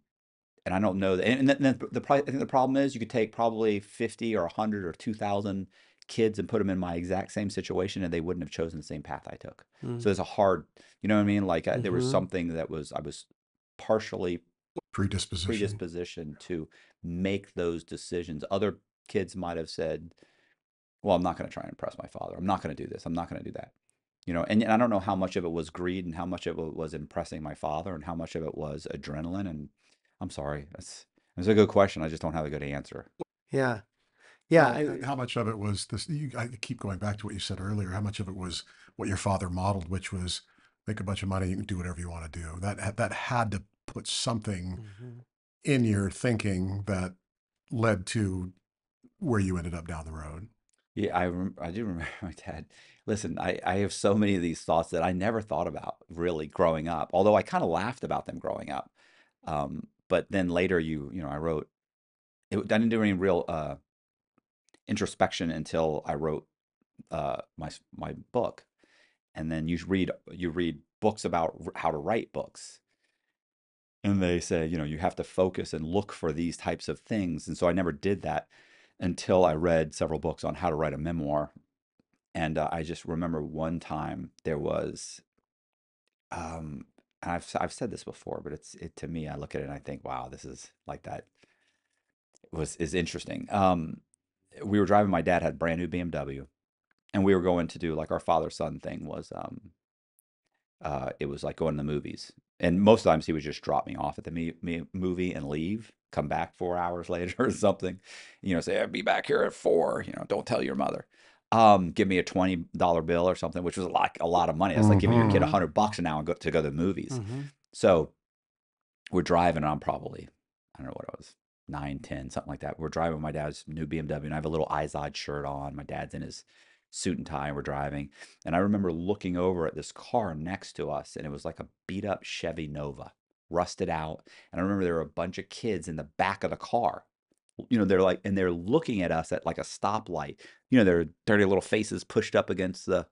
Speaker 3: and I don't know that. And then the, the I think the problem is you could take probably 50 or 100 or 2,000 kids and put them in my exact same situation and they wouldn't have chosen the same path I took.
Speaker 2: Mm.
Speaker 3: So it's a hard, you know what I mean? Like I, there was
Speaker 2: Mhm.
Speaker 3: something that was, I was partially
Speaker 1: Predisposition.
Speaker 3: predisposition to make those decisions. Other kids might have said, well, I'm not going to try and impress my father. I'm not going to do this. I'm not going to do that. You know, and, and I don't know how much of it was greed and how much of it was impressing my father and how much of it was adrenaline. And I'm sorry, that's that's a good question. I just don't have a good answer.
Speaker 2: Yeah. Yeah.
Speaker 1: Well,
Speaker 2: I,
Speaker 1: how much of it was this? You, I keep going back to what you said earlier. How much of it was what your father modeled, which was make a bunch of money, you can do whatever you want to do. That had- that had to put something
Speaker 2: Mhm.
Speaker 1: in your thinking that led to where you ended up down the road.
Speaker 3: Yeah, I rem- I do remember my dad. Listen, I, I have so many of these thoughts that I never thought about really growing up, although I kind of laughed about them growing up. Um, but then later you, you know, I wrote, it, I didn't do any real uh, introspection until I wrote uh, my my book. And then you read you read books about how to write books. And they say, you know, you have to focus and look for these types of things. And so I never did that until I read several books on how to write a memoir. And uh, I just remember one time there was, um, and I've I've said this before, but it's it to me. I look at it and I think, wow, this is like that was is interesting. Um, we were driving. My dad had a brand new BMW, and we were going to do like our father son thing was. Um, uh, it was like going to the movies, and most times he would just drop me off at the me, me, movie and leave, come back four hours later or something, you know, say, "I'll be back here at four, you know, don't tell your mother. Um, give me a twenty dollar bill or something, which was like a lot of money. That's like giving your kid a
Speaker 2: Mhm.
Speaker 3: hundred bucks an hour go, to go to the movies.
Speaker 2: Mhm.
Speaker 3: So we're driving, and I'm probably, I don't know what I was, nine, ten, something like that. We're driving my dad's new BMW, and I have a little Izod shirt on. My dad's in his suit and tie, and we're driving. And I remember looking over at this car next to us, and it was like a beat up Chevy Nova, rusted out. And I remember there were a bunch of kids in the back of the car. You know, they're like, and they're looking at us at like a stoplight. You know, their dirty little faces pushed up against the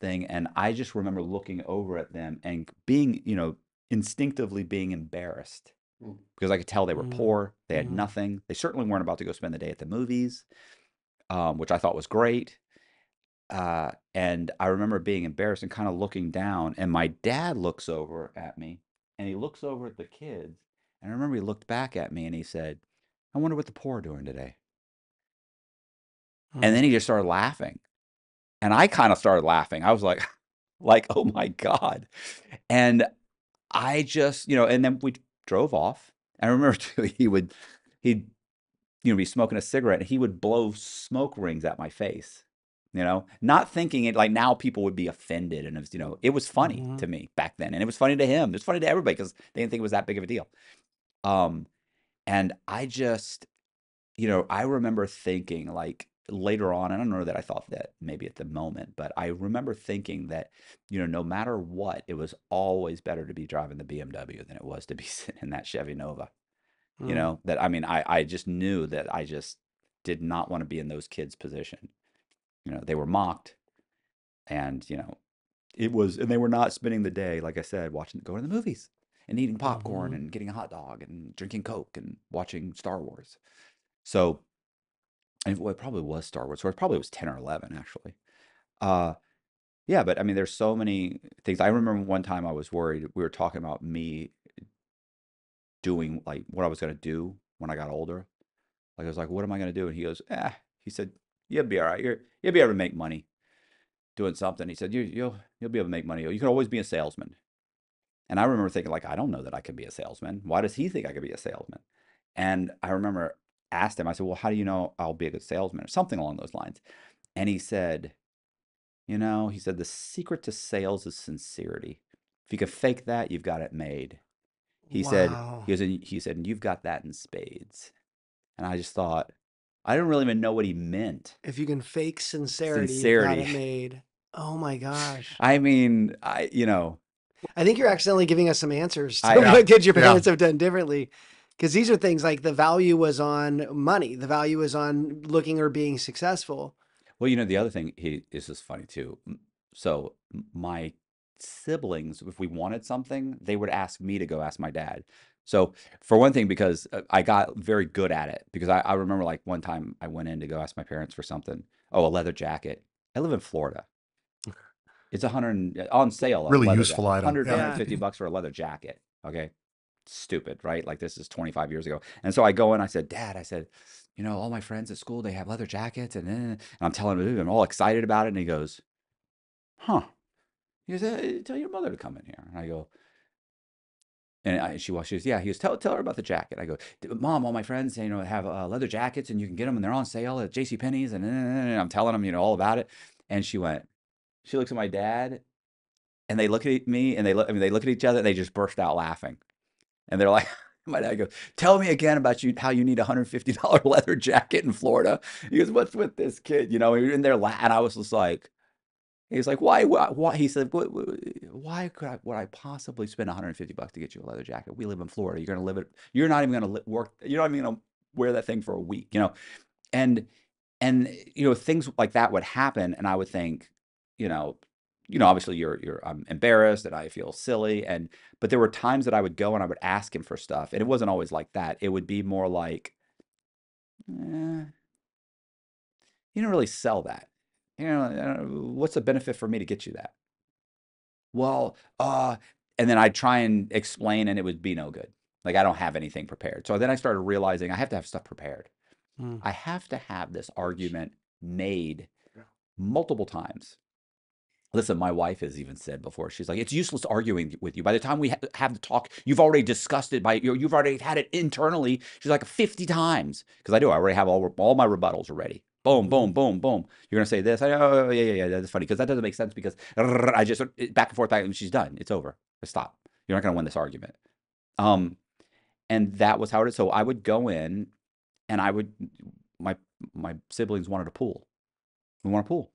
Speaker 3: thing. And I just remember looking over at them and being, you know, instinctively being embarrassed. Because I could tell they were
Speaker 2: Mm.
Speaker 3: poor. They had
Speaker 2: Mhm.
Speaker 3: nothing. They certainly weren't about to go spend the day at the movies, um, which I thought was great. Uh, and I remember being embarrassed and kind of looking down. And my dad looks over at me and he looks over at the kids. And I remember he looked back at me and he said, I wonder what the poor are doing today. And then he just started laughing. And I kind of started laughing. I was like, like, oh my God. And I just, you know, and then we drove off. I remember too, he would, he'd, you know, be smoking a cigarette and he would blow smoke rings at my face, you know, not thinking it like now people would be offended. And it was, you know, it was funny
Speaker 2: Mhm.
Speaker 3: to me back then. And it was funny to him. It was funny to everybody because they didn't think it was that big of a deal. Um, and I just, you know, I remember thinking like later on, I don't know that I thought that maybe at the moment, but I remember thinking that, you know, no matter what, it was always better to be driving the BMW than it was to be sitting in that Chevy Nova. You
Speaker 2: Mm.
Speaker 3: know, that I mean, I, I just knew that I just did not want to be in those kids' position. You know, they were mocked and, you know, it was, and they were not spending the day, like I said, watching, going to the movies and eating popcorn
Speaker 2: Mhm.
Speaker 3: and getting a hot dog and drinking Coke and watching Star Wars. So and well, it probably was Star Wars, or it probably was 10 or 11 actually. Uh, yeah, but I mean, there's so many things. I remember one time I was worried. We were talking about me doing like what I was going to do when I got older. Like I was like, what am I going to do? And he goes, eh. He said, you'll be all right. You're, you'll be able to make money doing something. He said, you, you'll you'll be able to make money. You can always be a salesman. And I remember thinking, like, I don't know that I can be a salesman. Why does he think I could be a salesman? And I remember asked him, I said, well, how do you know I'll be a good salesman or something along those lines? And he said, you know, he said, the secret to sales is sincerity. If you could fake that, you've got it made. He said, he, was in, he said, and you've got that in spades. And I just thought, I didn't really even know what he meant.
Speaker 2: If you can fake sincerity, you've got it
Speaker 3: Sincerity.
Speaker 2: made. Oh my gosh.
Speaker 3: I mean, I, you know,
Speaker 2: I think you're accidentally giving us some answers to
Speaker 3: I-
Speaker 2: what could your
Speaker 1: Yeah.
Speaker 2: parents have done differently. Because these are things like the value was on money, the value was on looking or being successful.
Speaker 3: Well, you know, the other thing he is just funny too. So my siblings, if we wanted something, they would ask me to go ask my dad. So for one thing, because uh, I got very good at it, because I, I remember like one time I went in to go ask my parents for something. Oh, a leather jacket. I live in Florida. It's a hundred on sale. a
Speaker 1: Really useful
Speaker 3: jacket.
Speaker 1: item,
Speaker 3: 100,
Speaker 1: yeah.
Speaker 3: 150 bucks for a leather jacket. Okay. Stupid, right? Like this is 25 years ago. And so I go in, I said, Dad, I said, you know, all my friends at school, they have leather jackets. And, then and I'm telling him, I'm all excited about it. And he goes, huh. He goes, "Eh, tell your mother to come in here. And I go, and I, she, was- she goes, yeah. He goes, tell, tell her about the jacket. I go, Mom, all my friends, you know, have uh, leather jackets and you can get them and they're on sale at J.C. Penney's. And, and I'm telling them, you know, all about it. And she went, she looks at my dad and they look at me and they look, I mean, they look at each other and they just burst out laughing. And they're like, my dad goes, tell me again about you, how you need a $150 leather jacket in Florida. He goes, what's with this kid? You know, and they're la- and I was just like, he's like, why, why, why? He said, what- why could I, would I possibly spend 150 bucks to get you a leather jacket? We live in Florida. You're going to live it. You're not even going to work. You're not even going to wear that thing for a week, you know? And, and, you know, things like that would happen. And I would think, you know, you know, obviously you're, you're, I'm embarrassed and I feel silly. And, but there were times that I would go and I would ask him for stuff. And it wasn't always like that. It would be more like, eh, you don't really sell that. You know, what's the benefit for me to get you that? Well, uh, and then I'd try and explain and it would be no good. Like I don't have anything prepared. So then I started realizing I have to have stuff prepared.
Speaker 2: Hmm.
Speaker 3: I have to have this argument made multiple times. Listen, my wife has even said before, she's like, it's useless arguing with you. By the time we ha- have the talk, you've already discussed it by, you you've already had it internally. She's like 50 times. Because I do, I already have all, all my rebuttals already. Boom, boom, boom, boom. You're going to say this. I, oh, yeah, yeah, yeah. That's funny. Because that doesn't make sense because I just, back and forth, back, and she's done. It's over. Stop. You're not going to win this argument. Um, and that was how it is. So I would go in and I would, my, my siblings wanted a pool. We want a pool.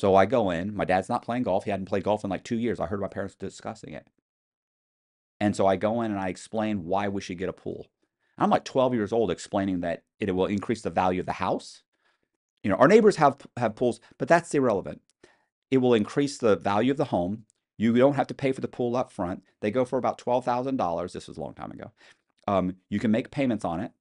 Speaker 3: So I go in. My dad's not playing golf. He hadn't played golf in like two years. I heard my parents discussing it. And so I go in and I explain why we should get a pool. I'm like 12 years old explaining that it will increase the value of the house. You know, our neighbors have have pools, but that's irrelevant. It will increase the value of the home. You don't have to pay for the pool up front. They go for about $12,000. This was a long time ago. Um, you can make payments on it.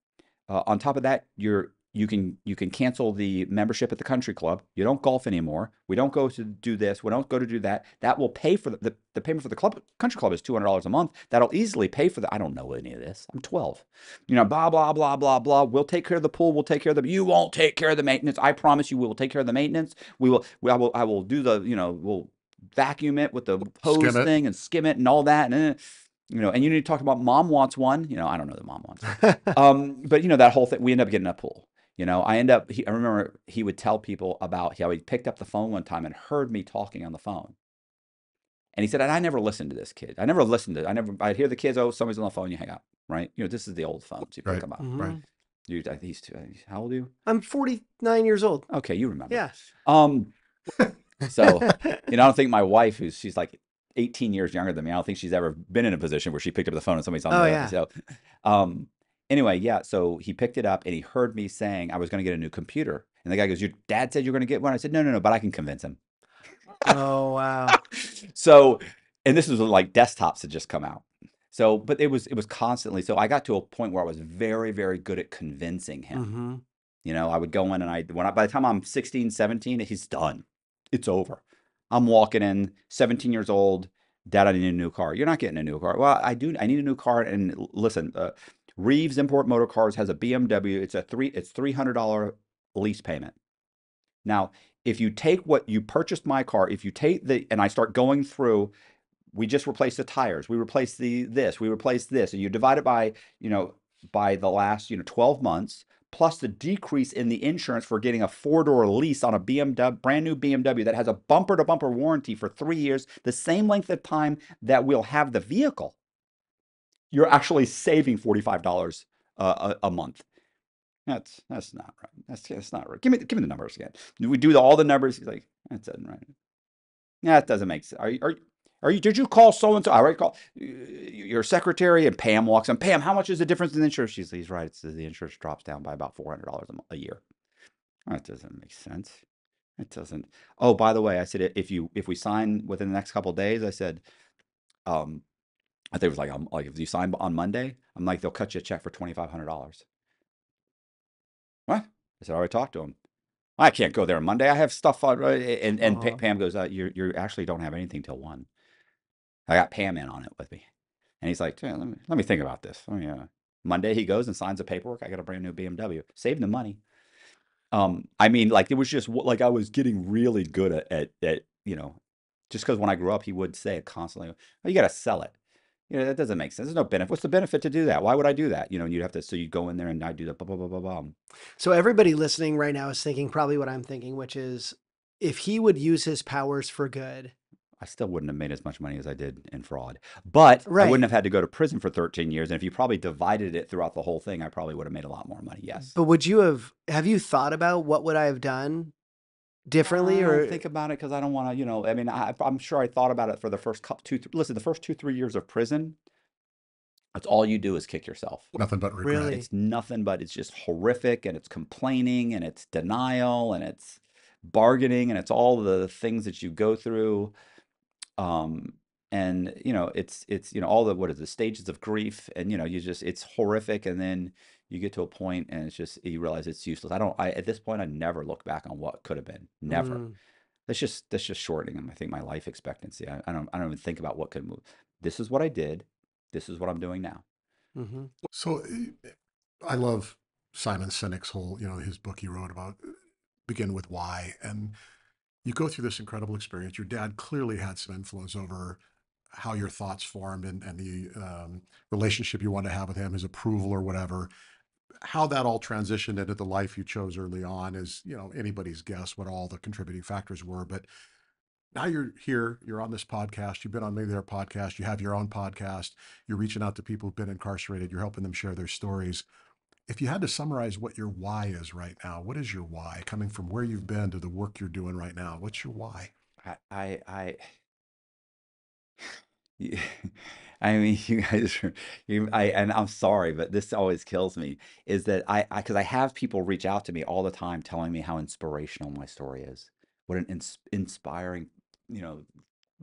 Speaker 3: Uh, on top of that, you're you can you can cancel the membership at the country club. You don't golf anymore. We don't go to do this. We don't go to do that. That will pay for the the, the payment for the club country club is two hundred dollars a month. That'll easily pay for the. I don't know any of this. I'm twelve. You know, blah blah blah blah blah. We'll take care of the pool. We'll take care of the. You won't take care of the maintenance. I promise you. We will take care of the maintenance. We will. We, I will. I will do the. You know. We'll vacuum it with the hose thing and skim it and all that. And eh, you know. And you need to talk about mom wants one. You know. I don't know that mom wants. um, but you know that whole thing. We end up getting a pool. You know, I end up. He, I remember he would tell people about how he picked up the phone one time and heard me talking on the phone. And he said, and I never listened to this kid. I never listened to. I never. I'd hear the kids. Oh, somebody's on the phone. You hang up. Right. You know, this is the old phones. You pick
Speaker 1: Right.
Speaker 3: them up.
Speaker 1: Right.
Speaker 2: Mhm.
Speaker 3: You. He's too. How old are you?
Speaker 2: I'm 49 years old.
Speaker 3: Okay, you remember.
Speaker 2: Yes.
Speaker 3: Um. So you know, I don't think my wife, who's she's like 18 years younger than me, I don't think she's ever been in a position where she picked up the phone and somebody's on
Speaker 2: Oh,
Speaker 3: the
Speaker 2: yeah.
Speaker 3: So, um, anyway, yeah. So he picked it up and he heard me saying I was going to get a new computer, and the guy goes, "Your dad said you're going to get one." I said, "No, no, no, but I can convince him."
Speaker 2: oh wow.
Speaker 3: so, and this was like desktops had just come out. So, but it was it was constantly. So I got to a point where I was very very good at convincing him.
Speaker 2: hmm
Speaker 3: You know, I would go in and I when I, by the time I'm 16, 17, he's done. It's over. I'm walking in, 17 years old. Dad, I need a new car. You're not getting a new car. Well, I do. I need a new car. And listen, uh, Reeves Import Motor Cars has a BMW. It's a three. It's three hundred dollar lease payment. Now, if you take what you purchased my car, if you take the and I start going through, we just replaced the tires, we replaced the this, we replaced this, and you divide it by you know by the last you know 12 months plus the decrease in the insurance for getting a four door lease on a BMW, brand new BMW that has a bumper to bumper warranty for three years, the same length of time that we'll have the vehicle, you're actually saving $45 uh, a, a month. That's that's not right. That's that's not right. Give me give me the numbers again. We do all the numbers. He's like, that doesn't right. That doesn't make sense. Are you are you, are you did you call so and so? I already called your secretary and Pam walks in. Pam, how much is the difference in the insurance? She's he's right. It's the insurance drops down by about four hundred dollars a year. That doesn't make sense. It doesn't. Oh, by the way, I said if you if we sign within the next couple days, I said, um, I think it was like um, like if you sign on Monday, I'm like they'll cut you a check for twenty five hundred dollars. What? I said I already talked to him. I can't go there on Monday. I have stuff on. uh, And and Pa-
Speaker 2: Aw.
Speaker 3: Pam goes, uh, you you actually don't have anything till one. I got Pam in on it with me, and he's like, "Yeah, let me let me think about this. Let me, uh, Monday he goes and signs the paperwork. I got a brand new BMW. Saving the money. Um, I mean, like it was just like I was getting really good at at, at you know, just because when I grew up, he would say it constantly. Oh, you got to sell it. You know, that doesn't make sense. There's no benefit. What's the benefit to do that? Why would I do that? You know, and you'd have to. So you go in there and I do the blah blah blah blah blah.
Speaker 2: So everybody listening right now is thinking probably what I'm thinking, which is if he would use his powers for good.
Speaker 3: I still wouldn't have made as much money as I did in fraud, but I wouldn't have had to go to prison for 13 years. And if you probably divided it throughout the whole thing, I probably would have made a lot more money. Yes.
Speaker 2: But would you have have you thought about what would I have done differently
Speaker 3: I
Speaker 2: or
Speaker 3: don't think about it because I don't want to, you know. I mean, I, I'm sure I thought about it for the first couple, two, th- listen, the first two, three years of prison. That's all you do is kick yourself.
Speaker 1: Nothing but regret.
Speaker 2: Really?
Speaker 3: It's nothing but it's just horrific, and it's complaining, and it's denial, and it's bargaining, and it's all the things that you go through. Um, and you know, it's it's you know all the what is the stages of grief, and you know, you just it's horrific, and then you get to a point, and it's just you realize it's useless. I don't. I at this point, I never look back on what could have been. Never
Speaker 2: Mm.
Speaker 3: that's just that's just shortening I think my life expectancy. I, I don't I don't even think about what could move. This is what I did. This is what I'm doing now.
Speaker 2: hmm
Speaker 1: So I love Simon Sinek's whole, you know, his book he wrote about uh, begin with why. And you go through this incredible experience. Your dad clearly had some influence over how your thoughts formed and, and the um, relationship you want to have with him, his approval or whatever. How that all transitioned into the life you chose early on is, you know, anybody's guess what all the contributing factors were. But now you're here, you're on this podcast, you've been on maybe their podcast, you have your own podcast, you're reaching out to people who've been incarcerated, you're helping them share their stories. If you had to summarize what your why is right now, what is your why coming from where you've been to the work you're doing right now? What's your why?
Speaker 3: I I I I mean, you guys you, I, and I'm sorry, but this always kills me is that I, I, cause I have people reach out to me all the time telling me how inspirational my story is. What an ins inspiring, you know,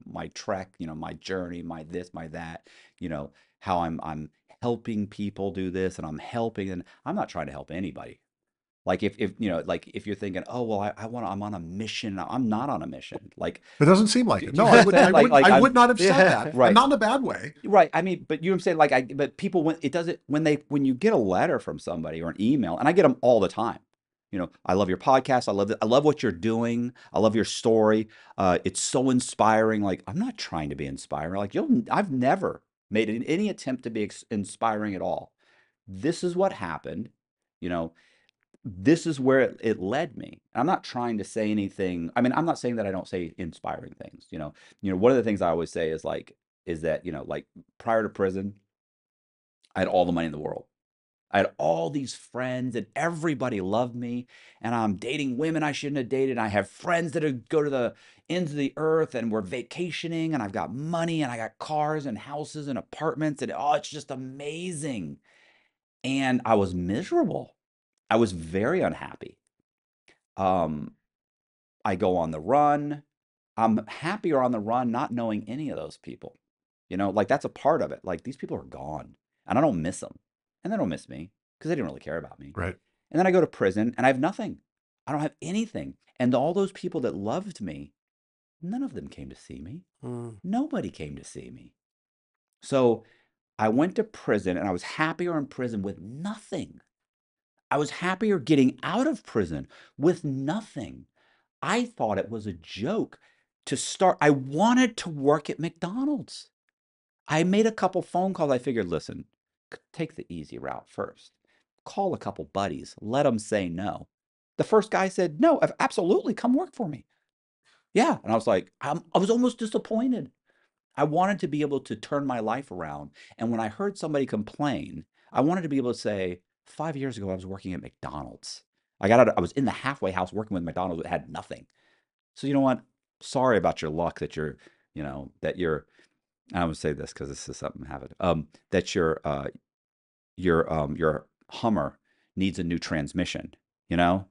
Speaker 3: my trek, you know, my journey, my this, my that, you know, how I'm, I'm helping people do this and I'm helping, and I'm not trying to help anybody. Like if, if, you know, like if you're thinking, oh, well, I, I want I'm on a mission. I'm not on a mission. Like,
Speaker 1: It doesn't seem like it. No, I would, I?
Speaker 3: Like-
Speaker 1: would,
Speaker 3: like
Speaker 1: I would not have said
Speaker 2: Yeah.
Speaker 1: that.
Speaker 3: Right.
Speaker 1: Not in a bad way.
Speaker 3: Right. I mean, but you know what I'm saying? Like I but people when it doesn't when they when you get a letter from somebody or an email, and I get them all the time. You know, I love your podcast. I love it. I love what you're doing. I love your story. Uh, it's so inspiring. Like I'm not trying to be inspiring. Like you'll I've never made any attempt to be ex- inspiring at all. This is what happened. You know, this is where it, it led me. I'm not trying to say anything. I mean, I'm not saying that I don't say inspiring things. You know, you know, one of the things I always say is like, is that you know, like prior to prison, I had all the money in the world. I had all these friends, and everybody loved me. And I'm dating women I shouldn't have dated. And I have friends that go to the ends of the earth, and we're vacationing, and I've got money, and I got cars and houses and apartments, and oh, it's just amazing. And I was miserable. I was very unhappy. Um, I go on the run. I'm happier on the run, not knowing any of those people. You know, like that's a part of it. Like these people are gone, and I don't miss them, and they don't miss me because they didn't really care about me.
Speaker 1: Right.
Speaker 3: And then I go to prison and I have nothing. I don't have anything. And all those people that loved me, none of them came to see me.
Speaker 2: Mm.
Speaker 3: Nobody came to see me. So I went to prison and I was happier in prison with nothing. I was happier getting out of prison with nothing. I thought it was a joke to start. I wanted to work at McDonald's. I made a couple phone calls. I figured, listen, take the easy route first. Call a couple buddies, let them say no. The first guy said, no, absolutely, come work for me. Yeah. And I was like, I'm, I was almost disappointed. I wanted to be able to turn my life around. And when I heard somebody complain, I wanted to be able to say, five years ago, I was working at McDonald's. I got out, I was in the halfway house working with McDonald's that had nothing. So you know what? Sorry about your luck that you're, you know, that you're, I would say this because this is something I have it, um, that your, uh, your, um, your Hummer needs a new transmission, you know?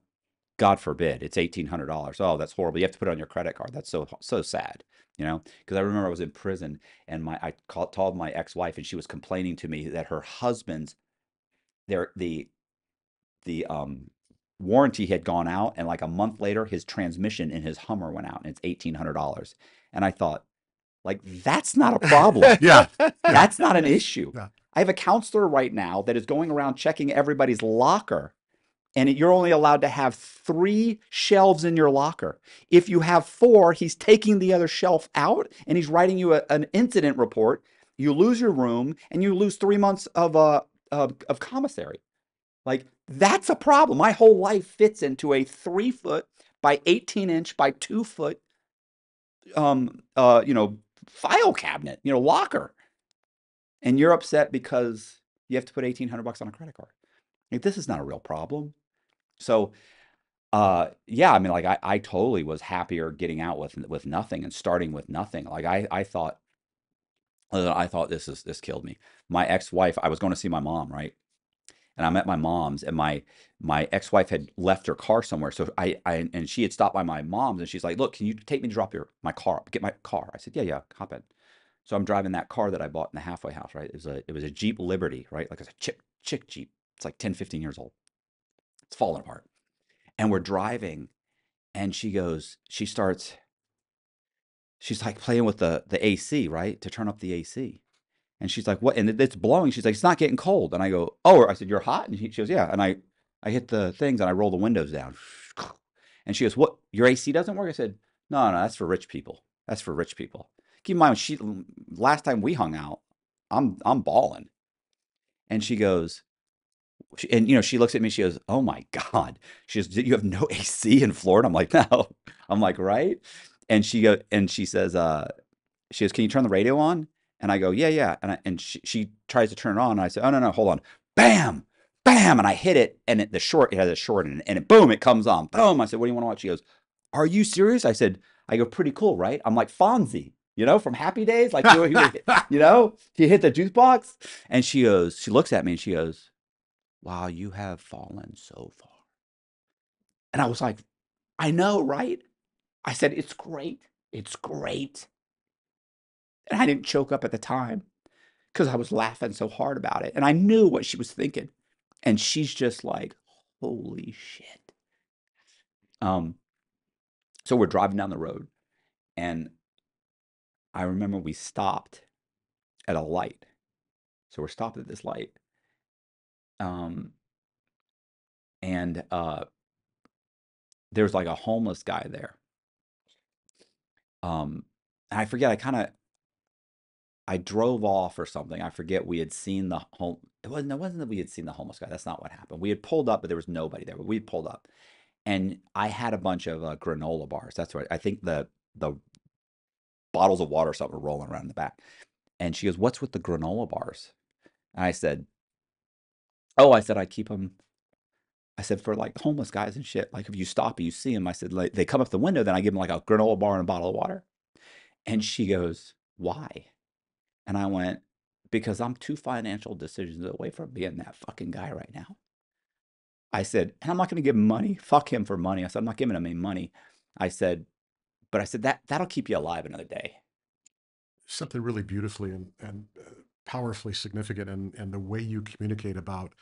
Speaker 3: God forbid, it's eighteen hundred dollars. Oh, that's horrible. You have to put it on your credit card. That's so so sad, you know. Because I remember I was in prison and my I called, told my ex wife and she was complaining to me that her husband's their the the um warranty had gone out and like a month later his transmission in his Hummer went out and it's eighteen hundred dollars. And I thought, like that's not a problem.
Speaker 1: Yeah.
Speaker 3: That's not an issue.
Speaker 1: Yeah.
Speaker 3: I have a counselor right now that is going around checking everybody's locker, and you're only allowed to have three shelves in your locker. If you have four, he's taking the other shelf out and he's writing you a- an incident report. You lose your room and you lose three months of of, commissary. Like that's a problem. My whole life fits into a three foot by 18 inch by two foot, um, uh, you know, file cabinet, you know, locker and you're upset because you have to put 1800 bucks on a credit card like this is not a real problem so uh yeah i mean like i, I totally was happier getting out with with nothing and starting with nothing like i i thought Uh, i thought this is this killed me my ex-wife i was going to see my mom right and i'm at my mom's and my my ex-wife had left her car somewhere so i i and she had stopped by my mom's and she's like look can you take me to drop your my car get my car i said yeah yeah hop in so I'm driving that car that I bought in the halfway house, right? It was a it was a Jeep Liberty, right? Like it's a chick chick Jeep. It's like 10, 15 years old. It's falling apart. And we're driving and she goes, she starts she's like playing with the the AC, right? To turn up the AC. And she's like, "What?" And it's blowing. She's like, "It's not getting cold." And I go, "Oh," I said, "You're hot." And she, she goes, "Yeah." And I I hit the things and I roll the windows down. And she goes, "What? Your AC doesn't work?" I said, "No, no, that's for rich people. That's for rich people." Keep in mind, she last time we hung out, I'm I'm balling, and she goes, she, and you know, she looks at me. She goes, "Oh my god!" She goes, "You have no AC in Florida?" I'm like, "No." I'm like, "Right?" And she go, and she says, "Uh, she goes, can you turn the radio on?" And I go, "Yeah, yeah." And I, and she, she tries to turn it on, and I say, "Oh no, no, hold on!" Bam, bam, and I hit it, and it, the short, it has a short, and, and it, boom, it comes on. Boom. I said, "What do you want to watch?" She goes, "Are you serious?" I said, "I go, pretty cool, right?" I'm like Fonzie. You know, from Happy Days, like you, you, you know, he hit the juice box, and she goes, she looks at me and she goes, "Wow, you have fallen so far." And I was like, "I know, right?" I said, "It's great, it's great," and I didn't choke up at the time because I was laughing so hard about it, and I knew what she was thinking, and she's just like, "Holy shit!" Um, so we're driving down the road, and I remember we stopped at a light. So we're stopped at this light. Um, and uh, there's like a homeless guy there. Um, and I forget, I kind of, I drove off or something. I forget we had seen the home. It wasn't, it wasn't that we had seen the homeless guy. That's not what happened. We had pulled up, but there was nobody there. But we pulled up. And I had a bunch of uh, granola bars. That's right. I think the the bottles of water or something were rolling around in the back. And she goes, "What's with the granola bars?" And I said, "Oh, I said I keep them." I said for like homeless guys and shit. Like if you stop and you see them, I said like they come up the window, then I give them like a granola bar and a bottle of water. And she goes, "Why?" And I went, "Because I'm two financial decisions away from being that fucking guy right now." I said, "And I'm not going to give him money. Fuck him for money." I said, "I'm not giving him any money." I said, "But I said that that'll keep you alive another day."
Speaker 1: something really beautifully and, and uh, powerfully significant and, and the way you communicate about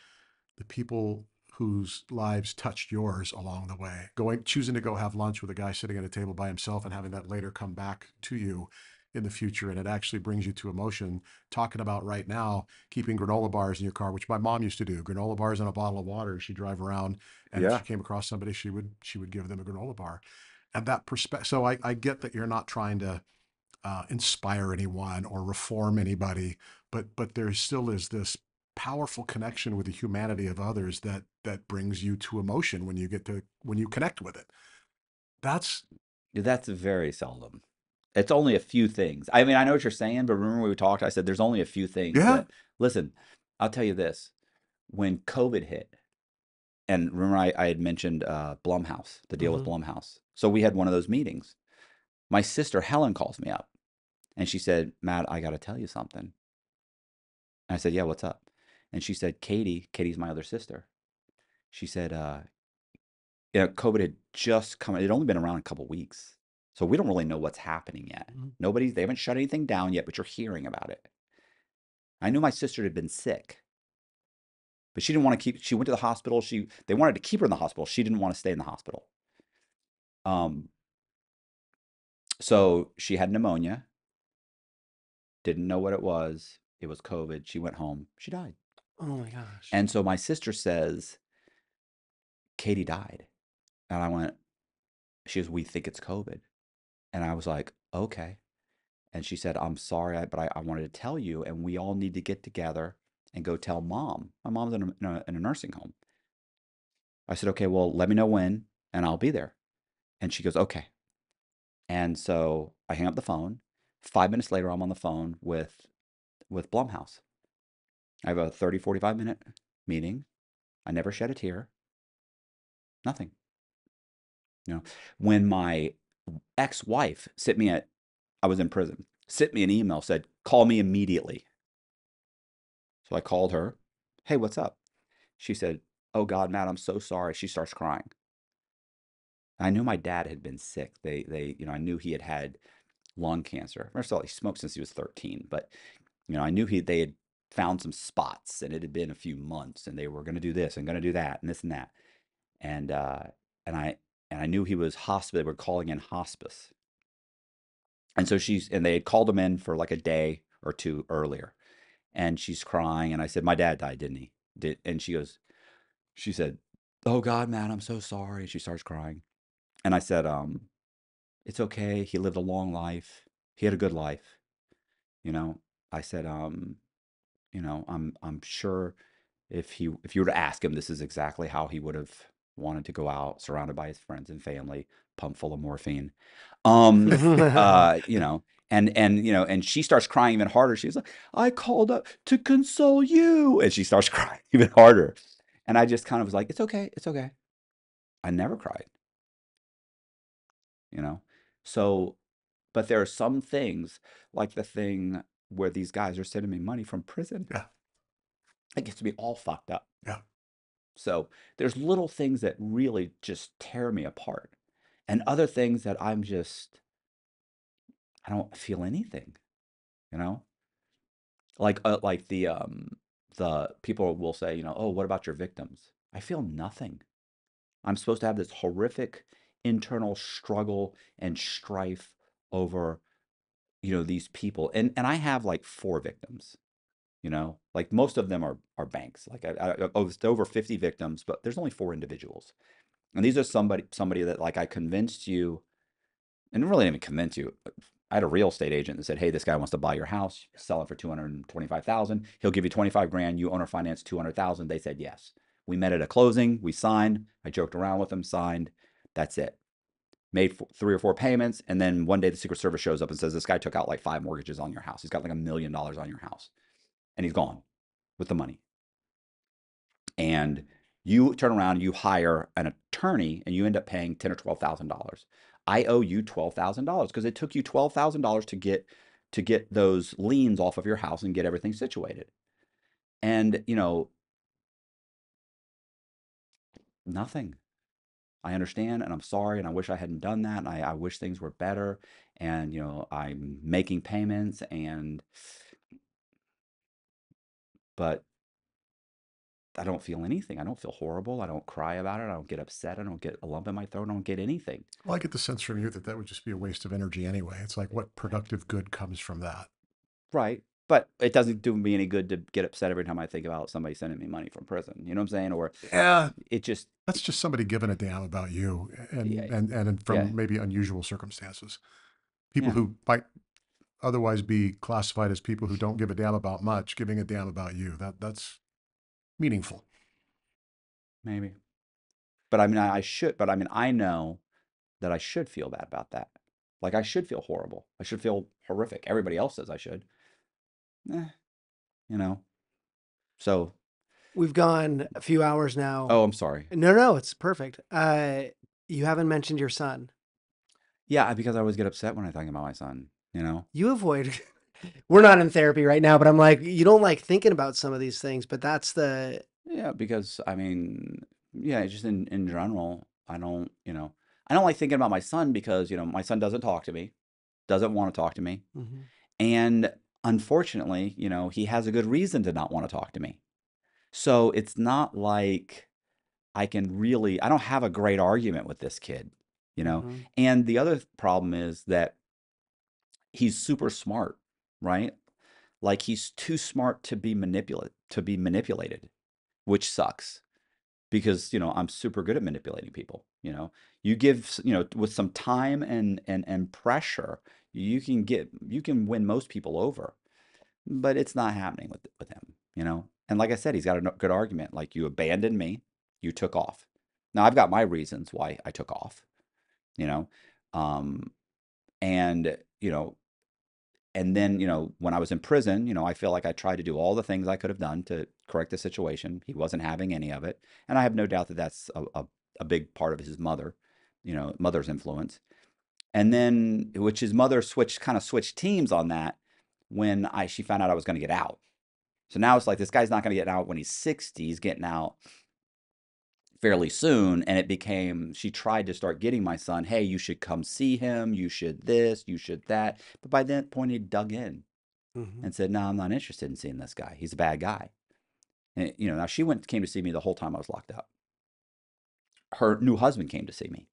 Speaker 1: the people whose lives touched yours along the way. Going, choosing to go have lunch with a guy sitting at a table by himself and having that later come back to you in the future. And it actually brings you to emotion. Talking about right now, keeping granola bars in your car, which my mom used to do, granola bars in a bottle of water. She'd drive around and if she came across somebody, she would, she would give them a granola bar. And that perspective. So I, I get that you're not trying to uh, inspire anyone or reform anybody, but, but there still is this powerful connection with the humanity of others that that brings you to emotion when you get to when you connect with it that's
Speaker 3: That's very seldom. It's only a few things. I mean, I know what you're saying, but remember when we talked, I said there's only a few things
Speaker 1: Yeah.
Speaker 3: that listen, I'll tell you this. When COVID hit, and remember I, I had mentioned uh Blumhouse, the deal with Blumhouse. So we had one of those meetings. My sister Helen calls me up and she said, Matt, I gotta tell you something. And I said, Yeah, what's up? And she said, Katie, Katie's my other sister. She said, uh, you know, COVID had just come, it had only been around a couple weeks. So we don't really know what's happening yet.
Speaker 2: Mhm.
Speaker 3: Nobody's, they haven't shut anything down yet, but you're hearing about it. I knew my sister had been sick, but she didn't want to keep, she went to the hospital. She, they wanted to keep her in the hospital. She didn't want to stay in the hospital. Um, so she had pneumonia, didn't know what it was. It was COVID. She went home. She died.
Speaker 2: Oh my gosh.
Speaker 3: And so my sister says, Katie died. And I went, she goes, we think it's COVID. And I was like, okay. And she said, I'm sorry, but I, I wanted to tell you, and we all need to get together and go tell mom. My mom's in a, in a, in a nursing home. I said, okay, well, let me know when, and I'll be there. And she goes, okay. And so I hang up the phone. Five minutes later, I'm on the phone with with Blumhouse. I have a 30, 45 minute meeting. I never shed a tear. Nothing. You know, when my ex-wife sent me at I was in prison, sent me an email, said, call me immediately. So I called her. Hey, what's up? She said, Oh God, Matt, I'm so sorry. She starts crying. I knew my dad had been sick. They they, you know, I knew he had had lung cancer. First of all, he smoked since he was 13, but you know, I knew he they had found some spots and it had been a few months and they were going to do this and going to do that and this and that. And uh and I and I knew he was hospice. They were calling in hospice. And so she's and they had called him in for like a day or two earlier. And she's crying and I said, "My dad died, didn't he?" Did and she goes she said, "Oh God, man, I'm so sorry." And she starts crying. And I said, um, it's okay. He lived a long life. He had a good life. You know, I said, um, you know, I'm I'm sure if he if you were to ask him, this is exactly how he would have wanted to go out, surrounded by his friends and family, pumped full of morphine. Um, uh, you know, and and you know, and she starts crying even harder. She's like, I called up to console you, and she starts crying even harder. And I just kind of was like, it's okay, it's okay. I never cried, you know. So, but there are some things like the thing where these guys are sending me money from prison.
Speaker 1: Yeah.
Speaker 3: It gets me all fucked up.
Speaker 1: Yeah.
Speaker 3: So there's little things that really just tear me apart, and other things that I'm just I don't feel anything, you know? Like uh, like the um the people will say, you know, "Oh, what about your victims?" I feel nothing. I'm supposed to have this horrific internal struggle and strife over, you know, these people. And and I have like four victims, you know? Like most of them are are banks. Like I, I oh, over 50 victims, but there's only four individuals. And these are somebody somebody that like I convinced you and really didn't even convince you. Uh, I had a real estate agent that said, "Hey, this guy wants to buy your house, sell it for two hundred twenty-five thousand. He'll give you twenty-five grand. You owner finance two hundred thousand." They said yes. We met at a closing. We signed. I joked around with them. Signed. That's it. Made three or four payments, and then one day the Secret Service shows up and says, "This guy took out like five mortgages on your house. He's got like a million dollars on your house, and he's gone with the money." And you turn around, you hire an attorney, and you end up paying ten or twelve thousand dollars. I owe you twelve thousand dollars because it took you twelve thousand dollars to get to get those liens off of your house and get everything situated. And you know, nothing. I understand and I'm sorry and I wish I hadn't done that. And I, I wish things were better. And you know, I'm making payments and but I don't feel anything. I don't feel horrible. I don't cry about it. I don't get upset. I don't get a lump in my throat. I don't get anything.
Speaker 1: Well, I get the sense from you that that would just be a waste of energy anyway. It's like, what productive good comes from that?
Speaker 3: Right. But it doesn't do me any good to get upset every time I think about somebody sending me money from prison. You know what I'm saying? Or
Speaker 1: Yeah,
Speaker 3: it just,
Speaker 1: that's just somebody giving a damn about you, and
Speaker 3: Yeah.
Speaker 1: and and from
Speaker 3: Yeah.
Speaker 1: maybe unusual circumstances. People
Speaker 3: Yeah.
Speaker 1: who might otherwise be classified as people who don't give a damn about much, giving a damn about you. That that's meaningful.
Speaker 3: maybe. But I mean, I, I should, but I mean, I know that I should feel bad about that. Like I should feel horrible. I should feel horrific. Everybody else says I should. Eh, you know? So,
Speaker 2: We've gone a few hours now.
Speaker 3: oh, I'm sorry.
Speaker 2: No, no, it's perfect. Uh, you haven't mentioned your son.
Speaker 3: Yeah, because I always get upset when I think about my son, you know?
Speaker 2: You avoid. We're not in therapy right now, but I'm like, you don't like thinking about some of these things, but that's the.
Speaker 3: Yeah, because I mean, yeah, just in in general, I don't, you know, I don't like thinking about my son because, you know, my son doesn't talk to me, doesn't want to talk to me.
Speaker 2: Mhm.
Speaker 3: And unfortunately, you know, he has a good reason to not want to talk to me. So it's not like I can really, I don't have a great argument with this kid, you know?
Speaker 2: Mhm.
Speaker 3: And the other problem is that he's super smart, right? Like he's too smart to be manipulate to be manipulated, which sucks because, you know, I'm super good at manipulating people, you know. You give, you know, with some time and and and pressure, you can get you can win most people over. But it's not happening with with him, you know. And like I said, he's got a good argument. Like you abandoned me, you took off. Now I've got my reasons why I took off, you know. Um and you know and then you know when i was in prison you know i feel like i tried to do all the things i could have done to correct the situation he wasn't having any of it and i have no doubt that that's a, a, a big part of his mother you know mother's influence and then which his mother switched kind of switched teams on that when i she found out i was going to get out. So now it's like this guy's not going to get out when he's 60 he's getting out fairly soon and it became she tried to start getting my son hey you should come see him you should this you should that but by that point he dug in
Speaker 2: Mhm.
Speaker 3: and said no i'm not interested in seeing this guy he's a bad guy. And you know now she went came to see me the whole time i was locked up. Her new husband came to see me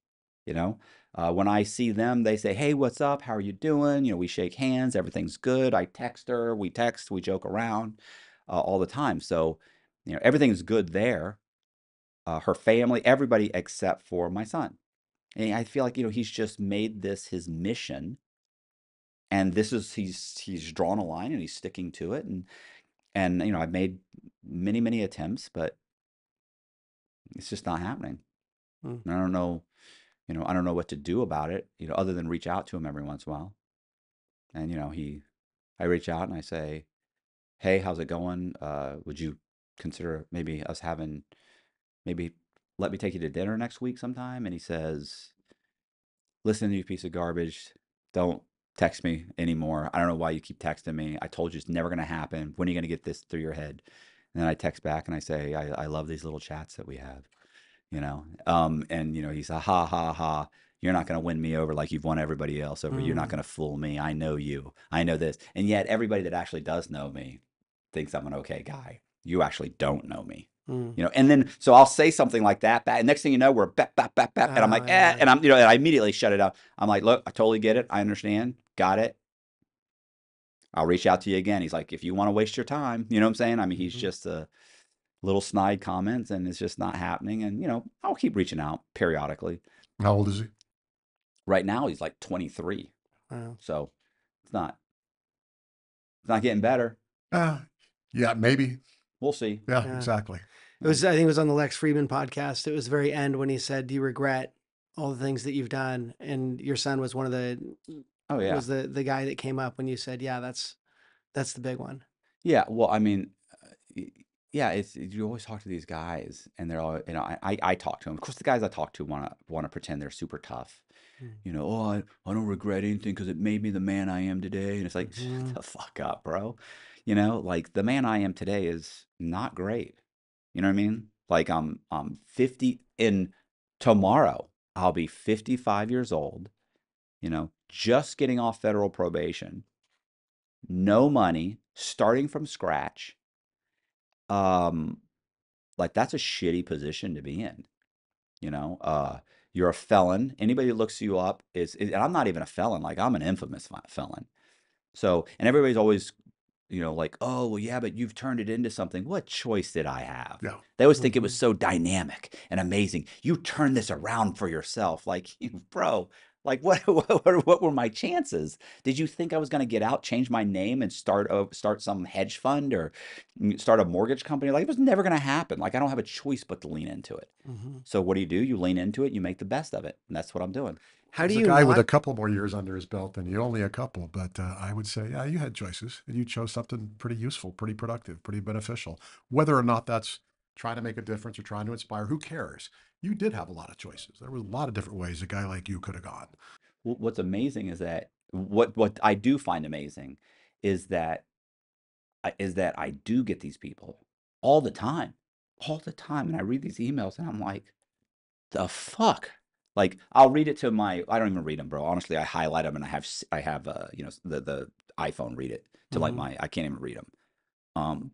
Speaker 3: you know uh, when i see them they say hey what's up how are you doing you know we shake hands everything's good i text her we text we joke around uh, all the time so you know everything's good there uh, her family, everybody except for my son. And I feel like you know he's just made this his mission, and this is he's he's drawn a line and he's sticking to it. And and you know I've made many many attempts, but it's just not happening.
Speaker 2: Mm.
Speaker 3: And I don't know, you know, I don't know what to do about it. You know, other than reach out to him every once in a while. And you know he, I reach out and I say, hey, how's it going? Uh, would you consider maybe us having maybe let me take you to dinner next week sometime and he says listen to you piece of garbage don't text me anymore i don't know why you keep texting me i told you it's never going to happen when are you going to get this through your head and then i text back and i say I, I love these little chats that we have you know? Um and you know he's a ha ha ha. You're not going to win me over like you've won everybody else over. You're not
Speaker 2: Mm.
Speaker 3: going to fool me. I know you. I know this. And yet everybody that actually does know me thinks i'm an okay guy. You actually don't know me
Speaker 2: Mm.
Speaker 3: you know? And then so i'll say something like that back, and next thing you know we're bap bap bap bap and i'm like eh, and i'm you know and i immediately shut it up i'm like look i totally get it. I understand. Got it. I'll reach out to you again. He's like if you want to waste your time you know what i'm saying? I mean he's
Speaker 2: Mhm.
Speaker 3: just a little snide comments and it's just not happening and you know i'll keep reaching out periodically
Speaker 1: How old is he?
Speaker 3: right now he's like 23
Speaker 2: Wow.
Speaker 3: so it's not it's not getting better
Speaker 1: Uh, yeah, maybe.
Speaker 3: we'll see
Speaker 1: Yeah,
Speaker 2: Yeah.
Speaker 1: exactly.
Speaker 2: It was, I think it was on the Lex Fridman podcast. It was the very end when he said, "Do you regret all the things that you've done?" And your son was one of the
Speaker 3: oh yeah
Speaker 2: was the the guy that came up when you said, "Yeah, that's that's the big one."
Speaker 3: Yeah, well, I mean, y- yeah, it's you always talk to these guys, and they're all, you know, I, I I talk to them. Of course, the guys I talk to want to want to pretend they're super tough.
Speaker 2: Mm.
Speaker 3: You know, oh, I, I don't regret anything because it made me the man I am today. And it's like,
Speaker 2: Mhm.
Speaker 3: shut the fuck up, bro. You know, like the man I am today is not great. You know what I mean? Like I'm I'm 50 in tomorrow. I'll be 55 years old. You know, just getting off federal probation no money, starting from scratch. Um, like that's a shitty position to be in. You know, uh, you're a felon. Anybody who looks you up is, is, and I'm not even a felon. Like I'm an infamous felon. So, and everybody's always, you know, like, oh, well, yeah, but you've turned it into something. What choice did I have?
Speaker 1: Yeah.
Speaker 3: They always think it was
Speaker 2: Mhm.
Speaker 3: so dynamic and amazing. You turned this around for yourself. Like, bro, like what, what, were- what were my chances? Did you think I was going to get out, change my name and start a, start some hedge fund or start a mortgage company? Like it was never going to happen. Like I don't have a choice but to lean into it.
Speaker 2: Mhm.
Speaker 3: So what do you do? You lean into it, you make the best of it. And that's what I'm doing.
Speaker 2: How do
Speaker 1: As
Speaker 2: you
Speaker 1: a guy with a couple more years under his belt than you, only a couple, but uh, I would say, yeah, you had choices and you chose something pretty useful, pretty productive, pretty beneficial. Whether or not that's trying to make a difference or trying to inspire, who cares? You did have a lot of choices. There were a lot of different ways a guy like you could have gone.
Speaker 3: What's amazing is that what what I do find amazing is that I- that I do get these people all the time, all the time, and I read these emails and I'm like, the fuck. Like I'll read it to my I don't even read them, bro. Honestly, I highlight them and I have I have uh you know the the iPhone read it to like
Speaker 2: Mhm.
Speaker 3: my I can't even read them. Um,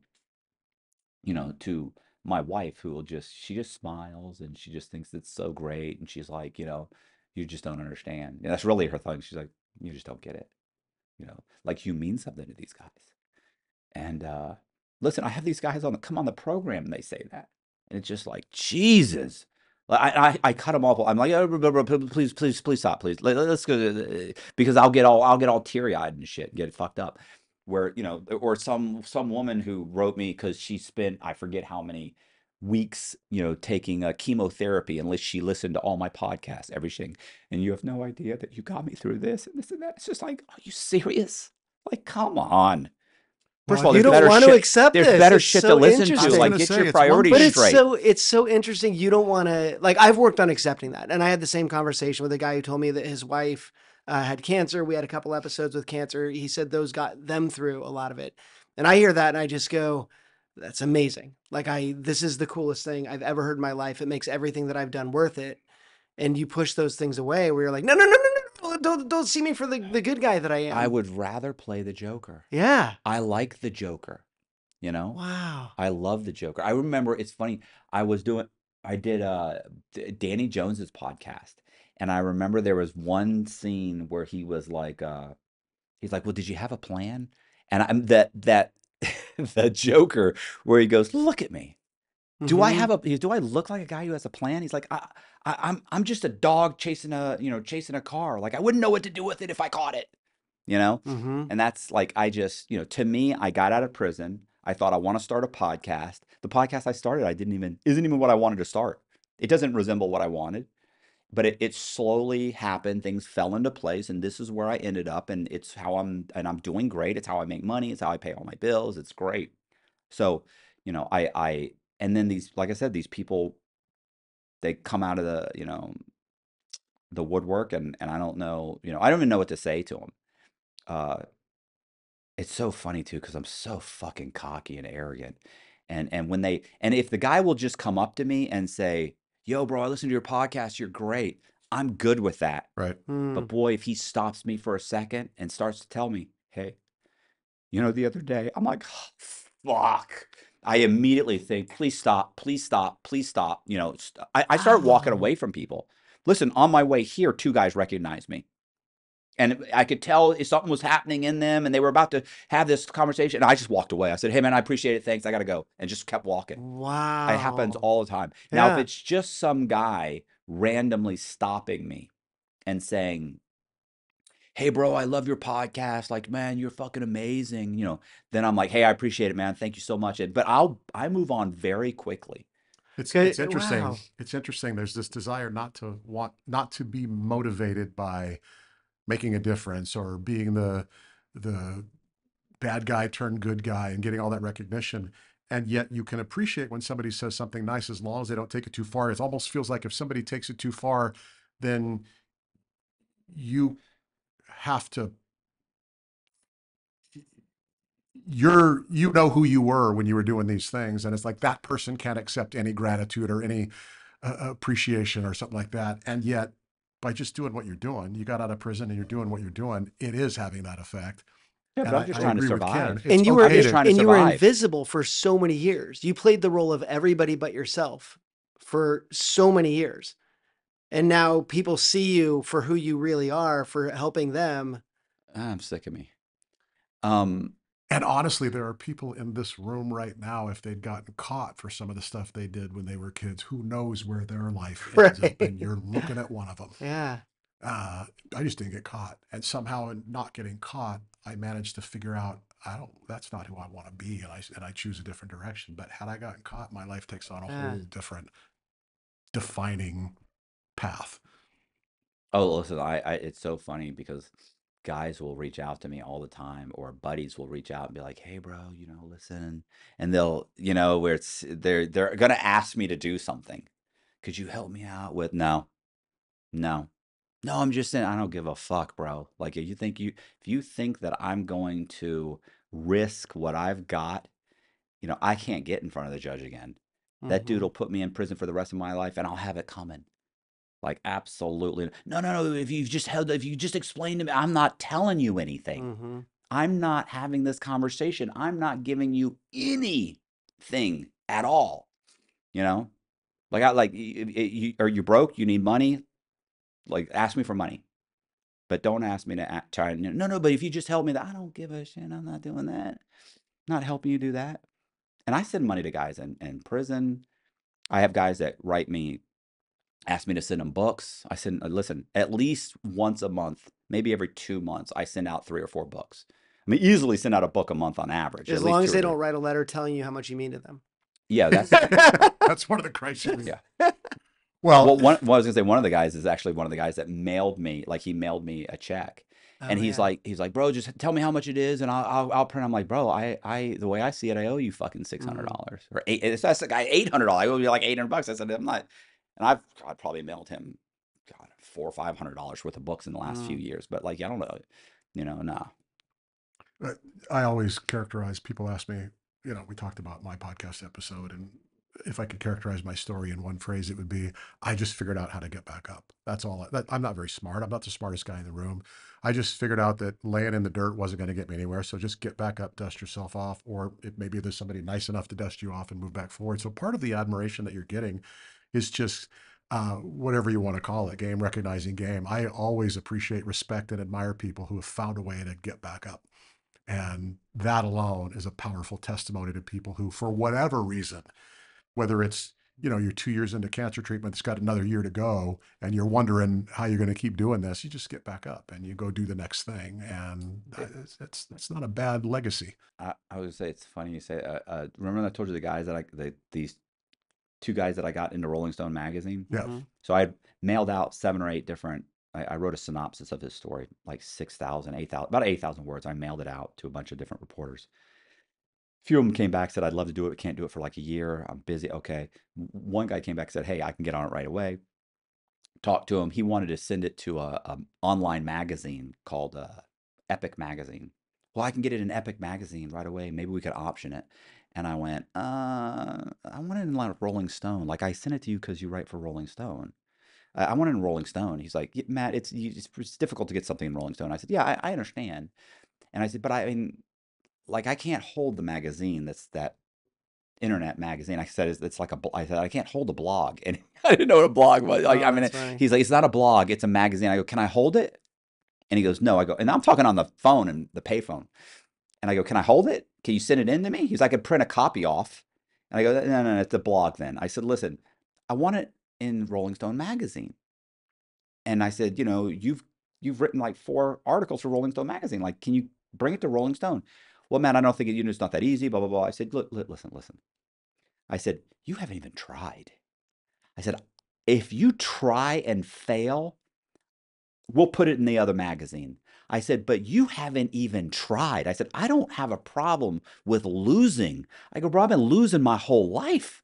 Speaker 3: you know, to my wife who will just she just smiles and she just thinks it's so great and she's like, you know, you just don't understand. And that's really her thing. She's like, you just don't get it. You know, like you mean something to these guys. And uh listen, I have these guys on the come on the program and they say that. And it's just like, Jesus. I, I I cut them off. I'm like, oh, please, please, please stop, please. Let, us go uh, uh, uh, because I'll get all I'll get all teary eyed and shit, get fucked up. Where you know, or some some woman who wrote me because she spent I forget how many weeks, you know, taking a chemotherapy unless she listened to all my podcasts, everything. And you have no idea that you got me through this and this and that. It's just like, are you serious? Like, come on. First of all,
Speaker 2: you don't want
Speaker 3: shit.
Speaker 2: to accept
Speaker 3: there's
Speaker 2: this.
Speaker 3: better
Speaker 2: It's
Speaker 3: shit to
Speaker 2: so
Speaker 3: listen to. Like, get
Speaker 1: say,
Speaker 3: your
Speaker 1: it's one
Speaker 3: priorities
Speaker 2: but it's
Speaker 3: straight.
Speaker 2: so it's so interesting. You don't want to like. I've worked on accepting that, and I had the same conversation with a guy who told me that his wife uh, had cancer. We had a couple episodes with cancer. He said those got them through a lot of it, and I hear that and I just go, "That's amazing!" Like I, this is the coolest thing I've ever heard in my life. It makes everything that I've done worth it. And you push those things away where you're like, "No, no, no, no, no! Don't don't see me for the the good guy that I am."
Speaker 3: I would rather play the Joker.
Speaker 2: Yeah.
Speaker 3: I like the Joker. You know?
Speaker 2: Wow.
Speaker 3: I love the Joker. I remember it's funny. I was doing I did uh Danny Jones's podcast and I remember there was one scene where he was like uh he's like, "Well, did you have a plan?" And I'm that that the Joker where he goes, "Look at me. Do I
Speaker 2: Mhm.
Speaker 3: have a do I look like a guy who has a plan?" He's like, I, I I'm I'm just a dog chasing a, you know, chasing a car. Like I wouldn't know what to do with it if I caught it." You know?
Speaker 2: Mhm.
Speaker 3: And that's like, I just, you know, to me, I got out of prison. I thought I want to start a podcast. The podcast I started, I didn't even, isn't even what I wanted to start. It doesn't resemble what I wanted, but it, it slowly happened. Things fell into place, and this is where I ended up. And it's how I'm, and I'm doing great. It's how I make money. It's how I pay all my bills. It's great. So, you know, I, I, and then these, like I said, these people, they come out of the, you know, the woodwork, and and I don't know, you know, I don't even know what to say to them. Uh, it's so funny too because I'm so fucking cocky and arrogant. And and when they and if the guy will just come up to me and say, "Yo, bro, I listen to your podcast. You're great." I'm good with that.
Speaker 1: Right.
Speaker 2: Mm.
Speaker 3: But boy, if he stops me for a second and starts to tell me, "Hey, you know, the other day," I'm like, "Fuck." I immediately think, "Please stop. Please stop. Please stop." You know, st- I, I start walking away from people. Listen, on my way here, two guys recognized me and I could tell if something was happening in them, and they were about to have this conversation. And I just walked away. I said, "Hey, man, I appreciate it. Thanks. I got to go," and just kept walking.
Speaker 2: Wow.
Speaker 3: It happens all the time. Now, if it's just some guy randomly stopping me and saying, "Hey, bro, I love your podcast. Like, man, you're fucking amazing," you know, then I'm like, "Hey, I appreciate it, man. Thank you so much." But I'll I move on very quickly.
Speaker 1: It's it's interesting.
Speaker 2: wow.
Speaker 1: It's interesting. There's this desire not to want not to be motivated by making a difference or being the the bad guy turned good guy and getting all that recognition. And yet you can appreciate when somebody says something nice as long as they don't take it too far. It almost feels like if somebody takes it too far, then you have to you're you know who you were when you were doing these things and it's like that person can't accept any gratitude or any uh, appreciation or something like that and yet by just doing what you're doing you got out of prison and you're doing what you're doing it is having that effect
Speaker 3: Yeah,
Speaker 1: And
Speaker 3: but I'm just
Speaker 1: I
Speaker 3: trying to
Speaker 1: agree Ken.
Speaker 3: survive.
Speaker 2: And you were
Speaker 1: okay
Speaker 3: just trying to
Speaker 2: and you were invisible for so many years. You played the role of everybody but yourself for so many years. And now people see you for who you really are for helping them.
Speaker 3: I'm sick of me. Um,
Speaker 1: And honestly, there are people in this room right now, if they'd gotten caught for some of the stuff they did when they were kids, who knows where their life ends up. And you're looking at one of them.
Speaker 2: Yeah.
Speaker 1: Uh, I just didn't get caught. And somehow in not getting caught, I managed to figure out, I don't, that's not who I want to be. And I, and I choose a different direction. But had I gotten caught, my life takes on a
Speaker 2: Yeah.
Speaker 1: whole different defining path.
Speaker 3: oh, listen, I, I, it's so funny because guys will reach out to me all the time, or buddies will reach out and be like, "Hey, bro, you know, listen," and they'll, you know, where it's they're they're gonna ask me to do something. Could you help me out with? No, no, no. I'm just saying, I don't give a fuck, bro. Like, if you think you, if you think that I'm going to risk what I've got, you know, I can't get in front of the judge again. That dude
Speaker 2: Mhm.
Speaker 3: will put me in prison for the rest of my life, and I'll have it coming. Like absolutely, no, no, no. If you've just held, if you just explained to me, I'm not telling you anything.
Speaker 2: Mhm.
Speaker 3: I'm not having this conversation. I'm not giving you anything at all. You know, like I like y- y- you are you broke? You need money? Like ask me for money, but don't ask me to act, try. and No, no. But if you just help me, that I don't give a shit. I'm not doing that. Not helping you do that. And I send money to guys in, in prison. I have guys that write me, ask me to send them books. I send, uh, listen, at least once a month, maybe every two months, I send out three or four books. I mean, easily send out a book a month on average.
Speaker 2: As long as they don't write a letter telling you how much you mean to them.
Speaker 3: Yeah, that's
Speaker 1: That's one of the criteria.
Speaker 3: Yeah.
Speaker 1: Well,
Speaker 3: well. One, well, I was gonna say one of the guys is actually one of the guys that mailed me, like he mailed me a check, and
Speaker 2: Oh,
Speaker 3: he's
Speaker 2: yeah.
Speaker 3: like, he's like, bro, just tell me how much it is, and I'll, I'll, I'll print. I'm like, bro, I, I, the way I see it, I owe you fucking six hundred dollars or eight. It's that's the guy eight hundred dollars. I owe you like eight hundred bucks. I said, I'm not, and I've, I probably mailed him, God, four or five hundred dollars worth of books in the last few mm. years. But like, I don't know, you know, nah.
Speaker 1: Uh, I always characterize people ask me, you know, we talked about my podcast episode and if I could characterize my story in one phrase, it would be I just figured out how to get back up. That's all. I, that, I'm not very smart. I'm not the smartest guy in the room. I just figured out that laying in the dirt wasn't going to get me anywhere. So just get back up, dust yourself off, or it, maybe there's somebody nice enough to dust you off and move back forward. So part of the admiration that you're getting is just uh, whatever you want to call it, game recognizing game. I always appreciate, respect, and admire people who have found a way to get back up. And that alone is a powerful testimony to people who, for whatever reason, whether it's you know you're two years into cancer treatment, it's got another year to go, and you're wondering how you're going to keep doing this, you just get back up and you go do the next thing, and it's it's, that's not a bad legacy.
Speaker 3: I, I would say it's funny you say. Uh, uh, remember I told you the guys that I, the, these two guys that I got into Rolling Stone magazine.
Speaker 1: Yeah.
Speaker 2: Mhm.
Speaker 3: So I mailed out seven or eight different. I, I wrote a synopsis of his story, like 6,000, 8,000, about 8,000 words. I mailed it out to a bunch of different reporters. A few of them came back, said, I'd love to do it, but can't do it for like a year. I'm busy. Okay. One guy came back, said, Hey, I can get on it right away. Talked to him. He wanted to send it to a, a online magazine called uh, Epic Magazine. Well, I can get it in Epic Magazine right away. Maybe we could option it. And I went, uh, I want it in line with Rolling Stone. Like I sent it to you because you write for Rolling Stone. I I want it in Rolling Stone. He's like, "Yeah, Matt, it's you- it's, it's difficult to get something in Rolling Stone. I said, yeah, I, I understand. And I said, but I mean, like I can't hold the magazine that's that internet magazine. I said it's, it's like a I said I can't hold a blog, and I didn't know what a blog was. Like
Speaker 2: Oh,
Speaker 3: I mean, it- he's like, it's not a blog, it's a magazine. I go, can I hold it? And he goes, no. I go, and I'm talking on the phone and the payphone. And I go, can I hold it? Can you send it in to me? He's like, I could print a copy off. And I go, no, no, no, it's a blog then. I said, listen, I want it in Rolling Stone magazine. And I said, you know, you've you've written like four articles for Rolling Stone magazine. Like, can you bring it to Rolling Stone? Well, man, I don't think it, you know, it's not that easy. Blah blah blah. I said, look, li- listen, listen. I said, you haven't even tried. I said, if you try and fail, we'll put it in the other magazine. I said, but you haven't even tried. I said, I don't have a problem with losing. I go, bro, I've been losing my whole life.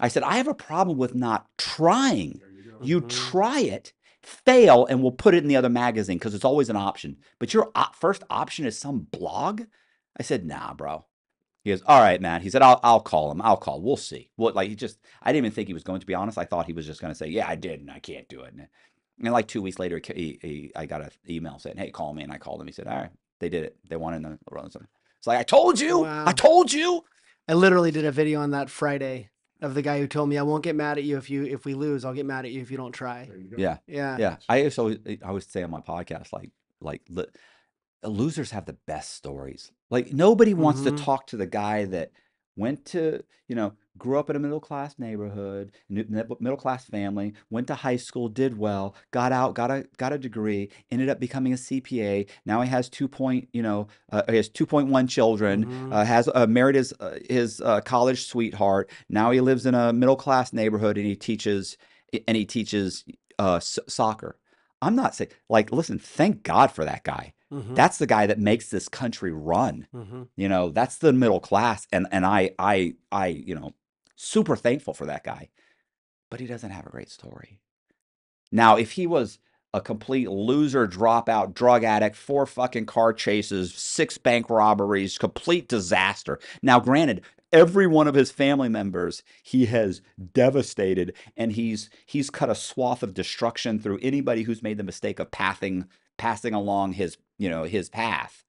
Speaker 3: I said, I have a problem with not trying. You
Speaker 2: Mhm.
Speaker 3: try it, fail, and we'll put it in the other magazine because it's always an option. But your op- first option is some blog? I said, nah, bro. He goes, all right, man. He said, I'll, I'll call him. I'll call. We'll see. What, like, he just, I didn't even think he was going to be honest. I thought he was just going to say, yeah, I did, and I can't do it. And, and like two weeks later, he, he, I got an email saying, hey, call me. And I called him. He said, all right. They did it. They won in the Rolling Stone. It's like I told you.
Speaker 2: Wow.
Speaker 3: I told you.
Speaker 2: I literally did a video on that Friday of the guy who told me I won't get mad at you if you if we lose. I'll get mad at you if you don't try.
Speaker 1: You.
Speaker 3: Yeah.
Speaker 2: Yeah.
Speaker 3: Yeah, I also I always say on my podcast, like like li- losers have the best stories. Like nobody wants
Speaker 2: Mhm.
Speaker 3: to talk to the guy that went to you know grew up in a middle class neighborhood, middle class family, went to high school, did well, got out, got a got a degree, ended up becoming a CPA. Now he has two point you know uh, he has two point one children.
Speaker 2: Mhm.
Speaker 3: Uh, has uh, married his uh, his uh, college sweetheart. Now he lives in a middle class neighborhood and he teaches and he teaches uh, s- soccer. I'm not saying like listen, thank God for that guy.
Speaker 2: Mhm.
Speaker 3: That's the guy that makes this country run.
Speaker 2: Mhm.
Speaker 3: You know, that's the middle class and and I I I, you know, super thankful for that guy. But he doesn't have a great story. Now, if he was a complete loser, dropout, drug addict, four fucking car chases, six bank robberies, complete disaster. Now, granted, every one of his family members he has devastated and he's he's cut a swath of destruction through anybody who's made the mistake of passing passing along his, you know, his path.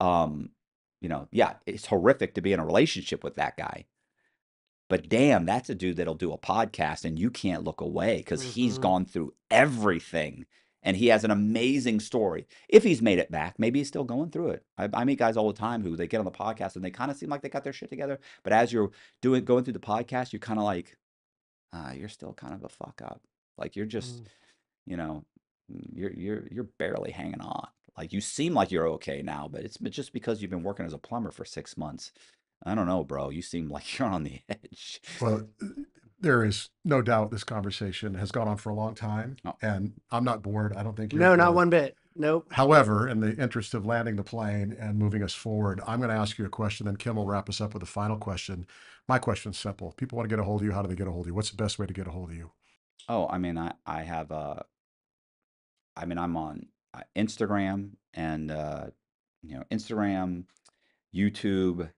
Speaker 3: Um, you know, yeah, it's horrific to be in a relationship with that guy. But damn, that's a dude that'll do a podcast and you can't look away because he's
Speaker 2: Mhm.
Speaker 3: gone through everything and he has an amazing story. If he's made it back, maybe he's still going through it. I, I meet guys all the time who they get on the podcast and they kind of seem like they got their shit together, but as you're doing going through the podcast, you're kind of like, ah, you're still kind of a fuck up. Like you're just,
Speaker 2: Mm.
Speaker 3: you know, you're you're you're barely hanging on. Like you seem like you're okay now, but it's just because you've been working as a plumber for six months. I don't know, bro. You seem like you're on the edge.
Speaker 1: Well, there is no doubt this conversation has gone on for a long time,
Speaker 3: Oh.
Speaker 1: and I'm not bored. I don't think you're
Speaker 2: No, not one bit. Nope.
Speaker 1: However, in the interest of landing the plane and moving us forward, I'm going to ask you a question. Then Kim will wrap us up with a final question. My question's simple. People want to get a hold of you. How do they get a hold of you? What's the best way to get a hold of you?
Speaker 3: Oh, I mean, I I have uh, I mean, I'm on uh, Instagram and uh, you know, Instagram, YouTube.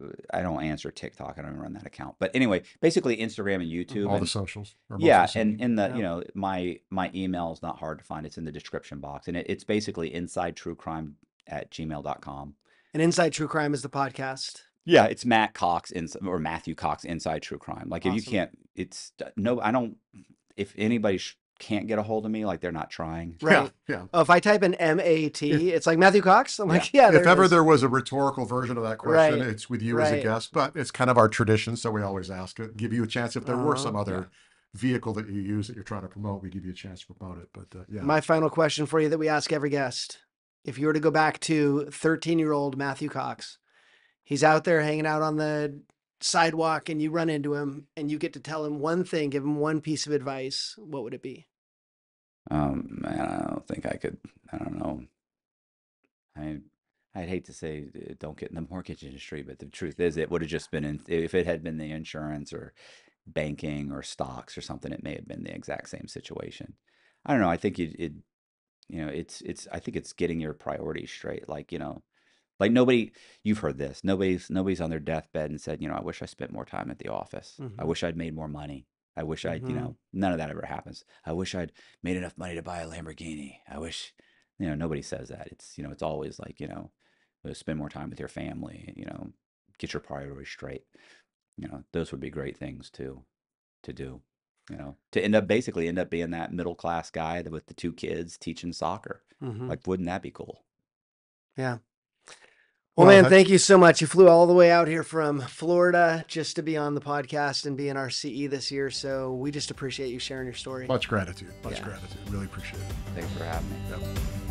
Speaker 3: uh, I don't answer TikTok. I don't run that account. But anyway, basically Instagram and YouTube.
Speaker 1: All the socials. or most of
Speaker 3: yeah,
Speaker 1: the
Speaker 3: and in the
Speaker 2: Yeah.
Speaker 3: you know my my email is not hard to find. It's in the description box, and it, it's basically inside true crime at gmail.com.
Speaker 2: And Inside True Crime is the podcast.
Speaker 3: Yeah, it's Matt Cox in, or Matthew Cox inside true crime. Like if you can't, it's no. I don't. If anybody sh- can't get a hold of me, like they're not trying.
Speaker 2: Right.
Speaker 1: Yeah, yeah.
Speaker 2: Oh, if I type in M A T, it's like Matthew Cox. I'm like, yeah. there
Speaker 1: if ever
Speaker 2: is.
Speaker 1: there was a rhetorical version of that question,
Speaker 2: Right,
Speaker 1: it's with you as a guest, but it's kind of our tradition. So we always ask it, give you a chance. If there were
Speaker 2: Uh-huh.
Speaker 1: some other vehicle that you use that you're trying to promote, we give you a chance to promote it. But uh, yeah,
Speaker 2: My final question for you that we ask every guest: If you were to go back to 13-year-old Matthew Cox, he's out there hanging out on the sidewalk, and you run into him, and you get to tell him one thing, give him one piece of advice. What would it be?
Speaker 3: Um, man, I don't think I could. I don't know. I I'd hate to say uh, don't get in the mortgage industry, but the truth is, it would have just been in, if it had been the insurance or banking or stocks or something, it may have been the exact same situation. I don't know. I think it, it you know, it's it's. I think it's getting your priorities straight. Like you know, like nobody. You've heard this. Nobody's nobody's on their deathbed and said, you know, I wish I spent more time at the office. I
Speaker 2: Mhm.
Speaker 3: wish I'd made more money. I wish I'd, you
Speaker 2: Mhm.
Speaker 3: know, none of that ever happens. I wish I'd made enough money to buy a Lamborghini. I wish, you know, nobody says that. It's, you know, it's always like, you know, spend more time with your family, you know, get your priorities straight. You know, those would be great things to, to do, you know, to end up basically end up being that middle class guy with the two kids teaching soccer.
Speaker 2: Mhm.
Speaker 3: Like, wouldn't that be cool?
Speaker 2: Yeah. Well,
Speaker 1: Well,
Speaker 2: man, thank you so much. You flew all the way out here from Florida just to be on the podcast and be in our CE this year. So we just appreciate you sharing your story.
Speaker 1: much gratitude. Much
Speaker 2: Yeah.
Speaker 1: gratitude. Really appreciate it.
Speaker 3: Thanks for having me.
Speaker 1: Yep.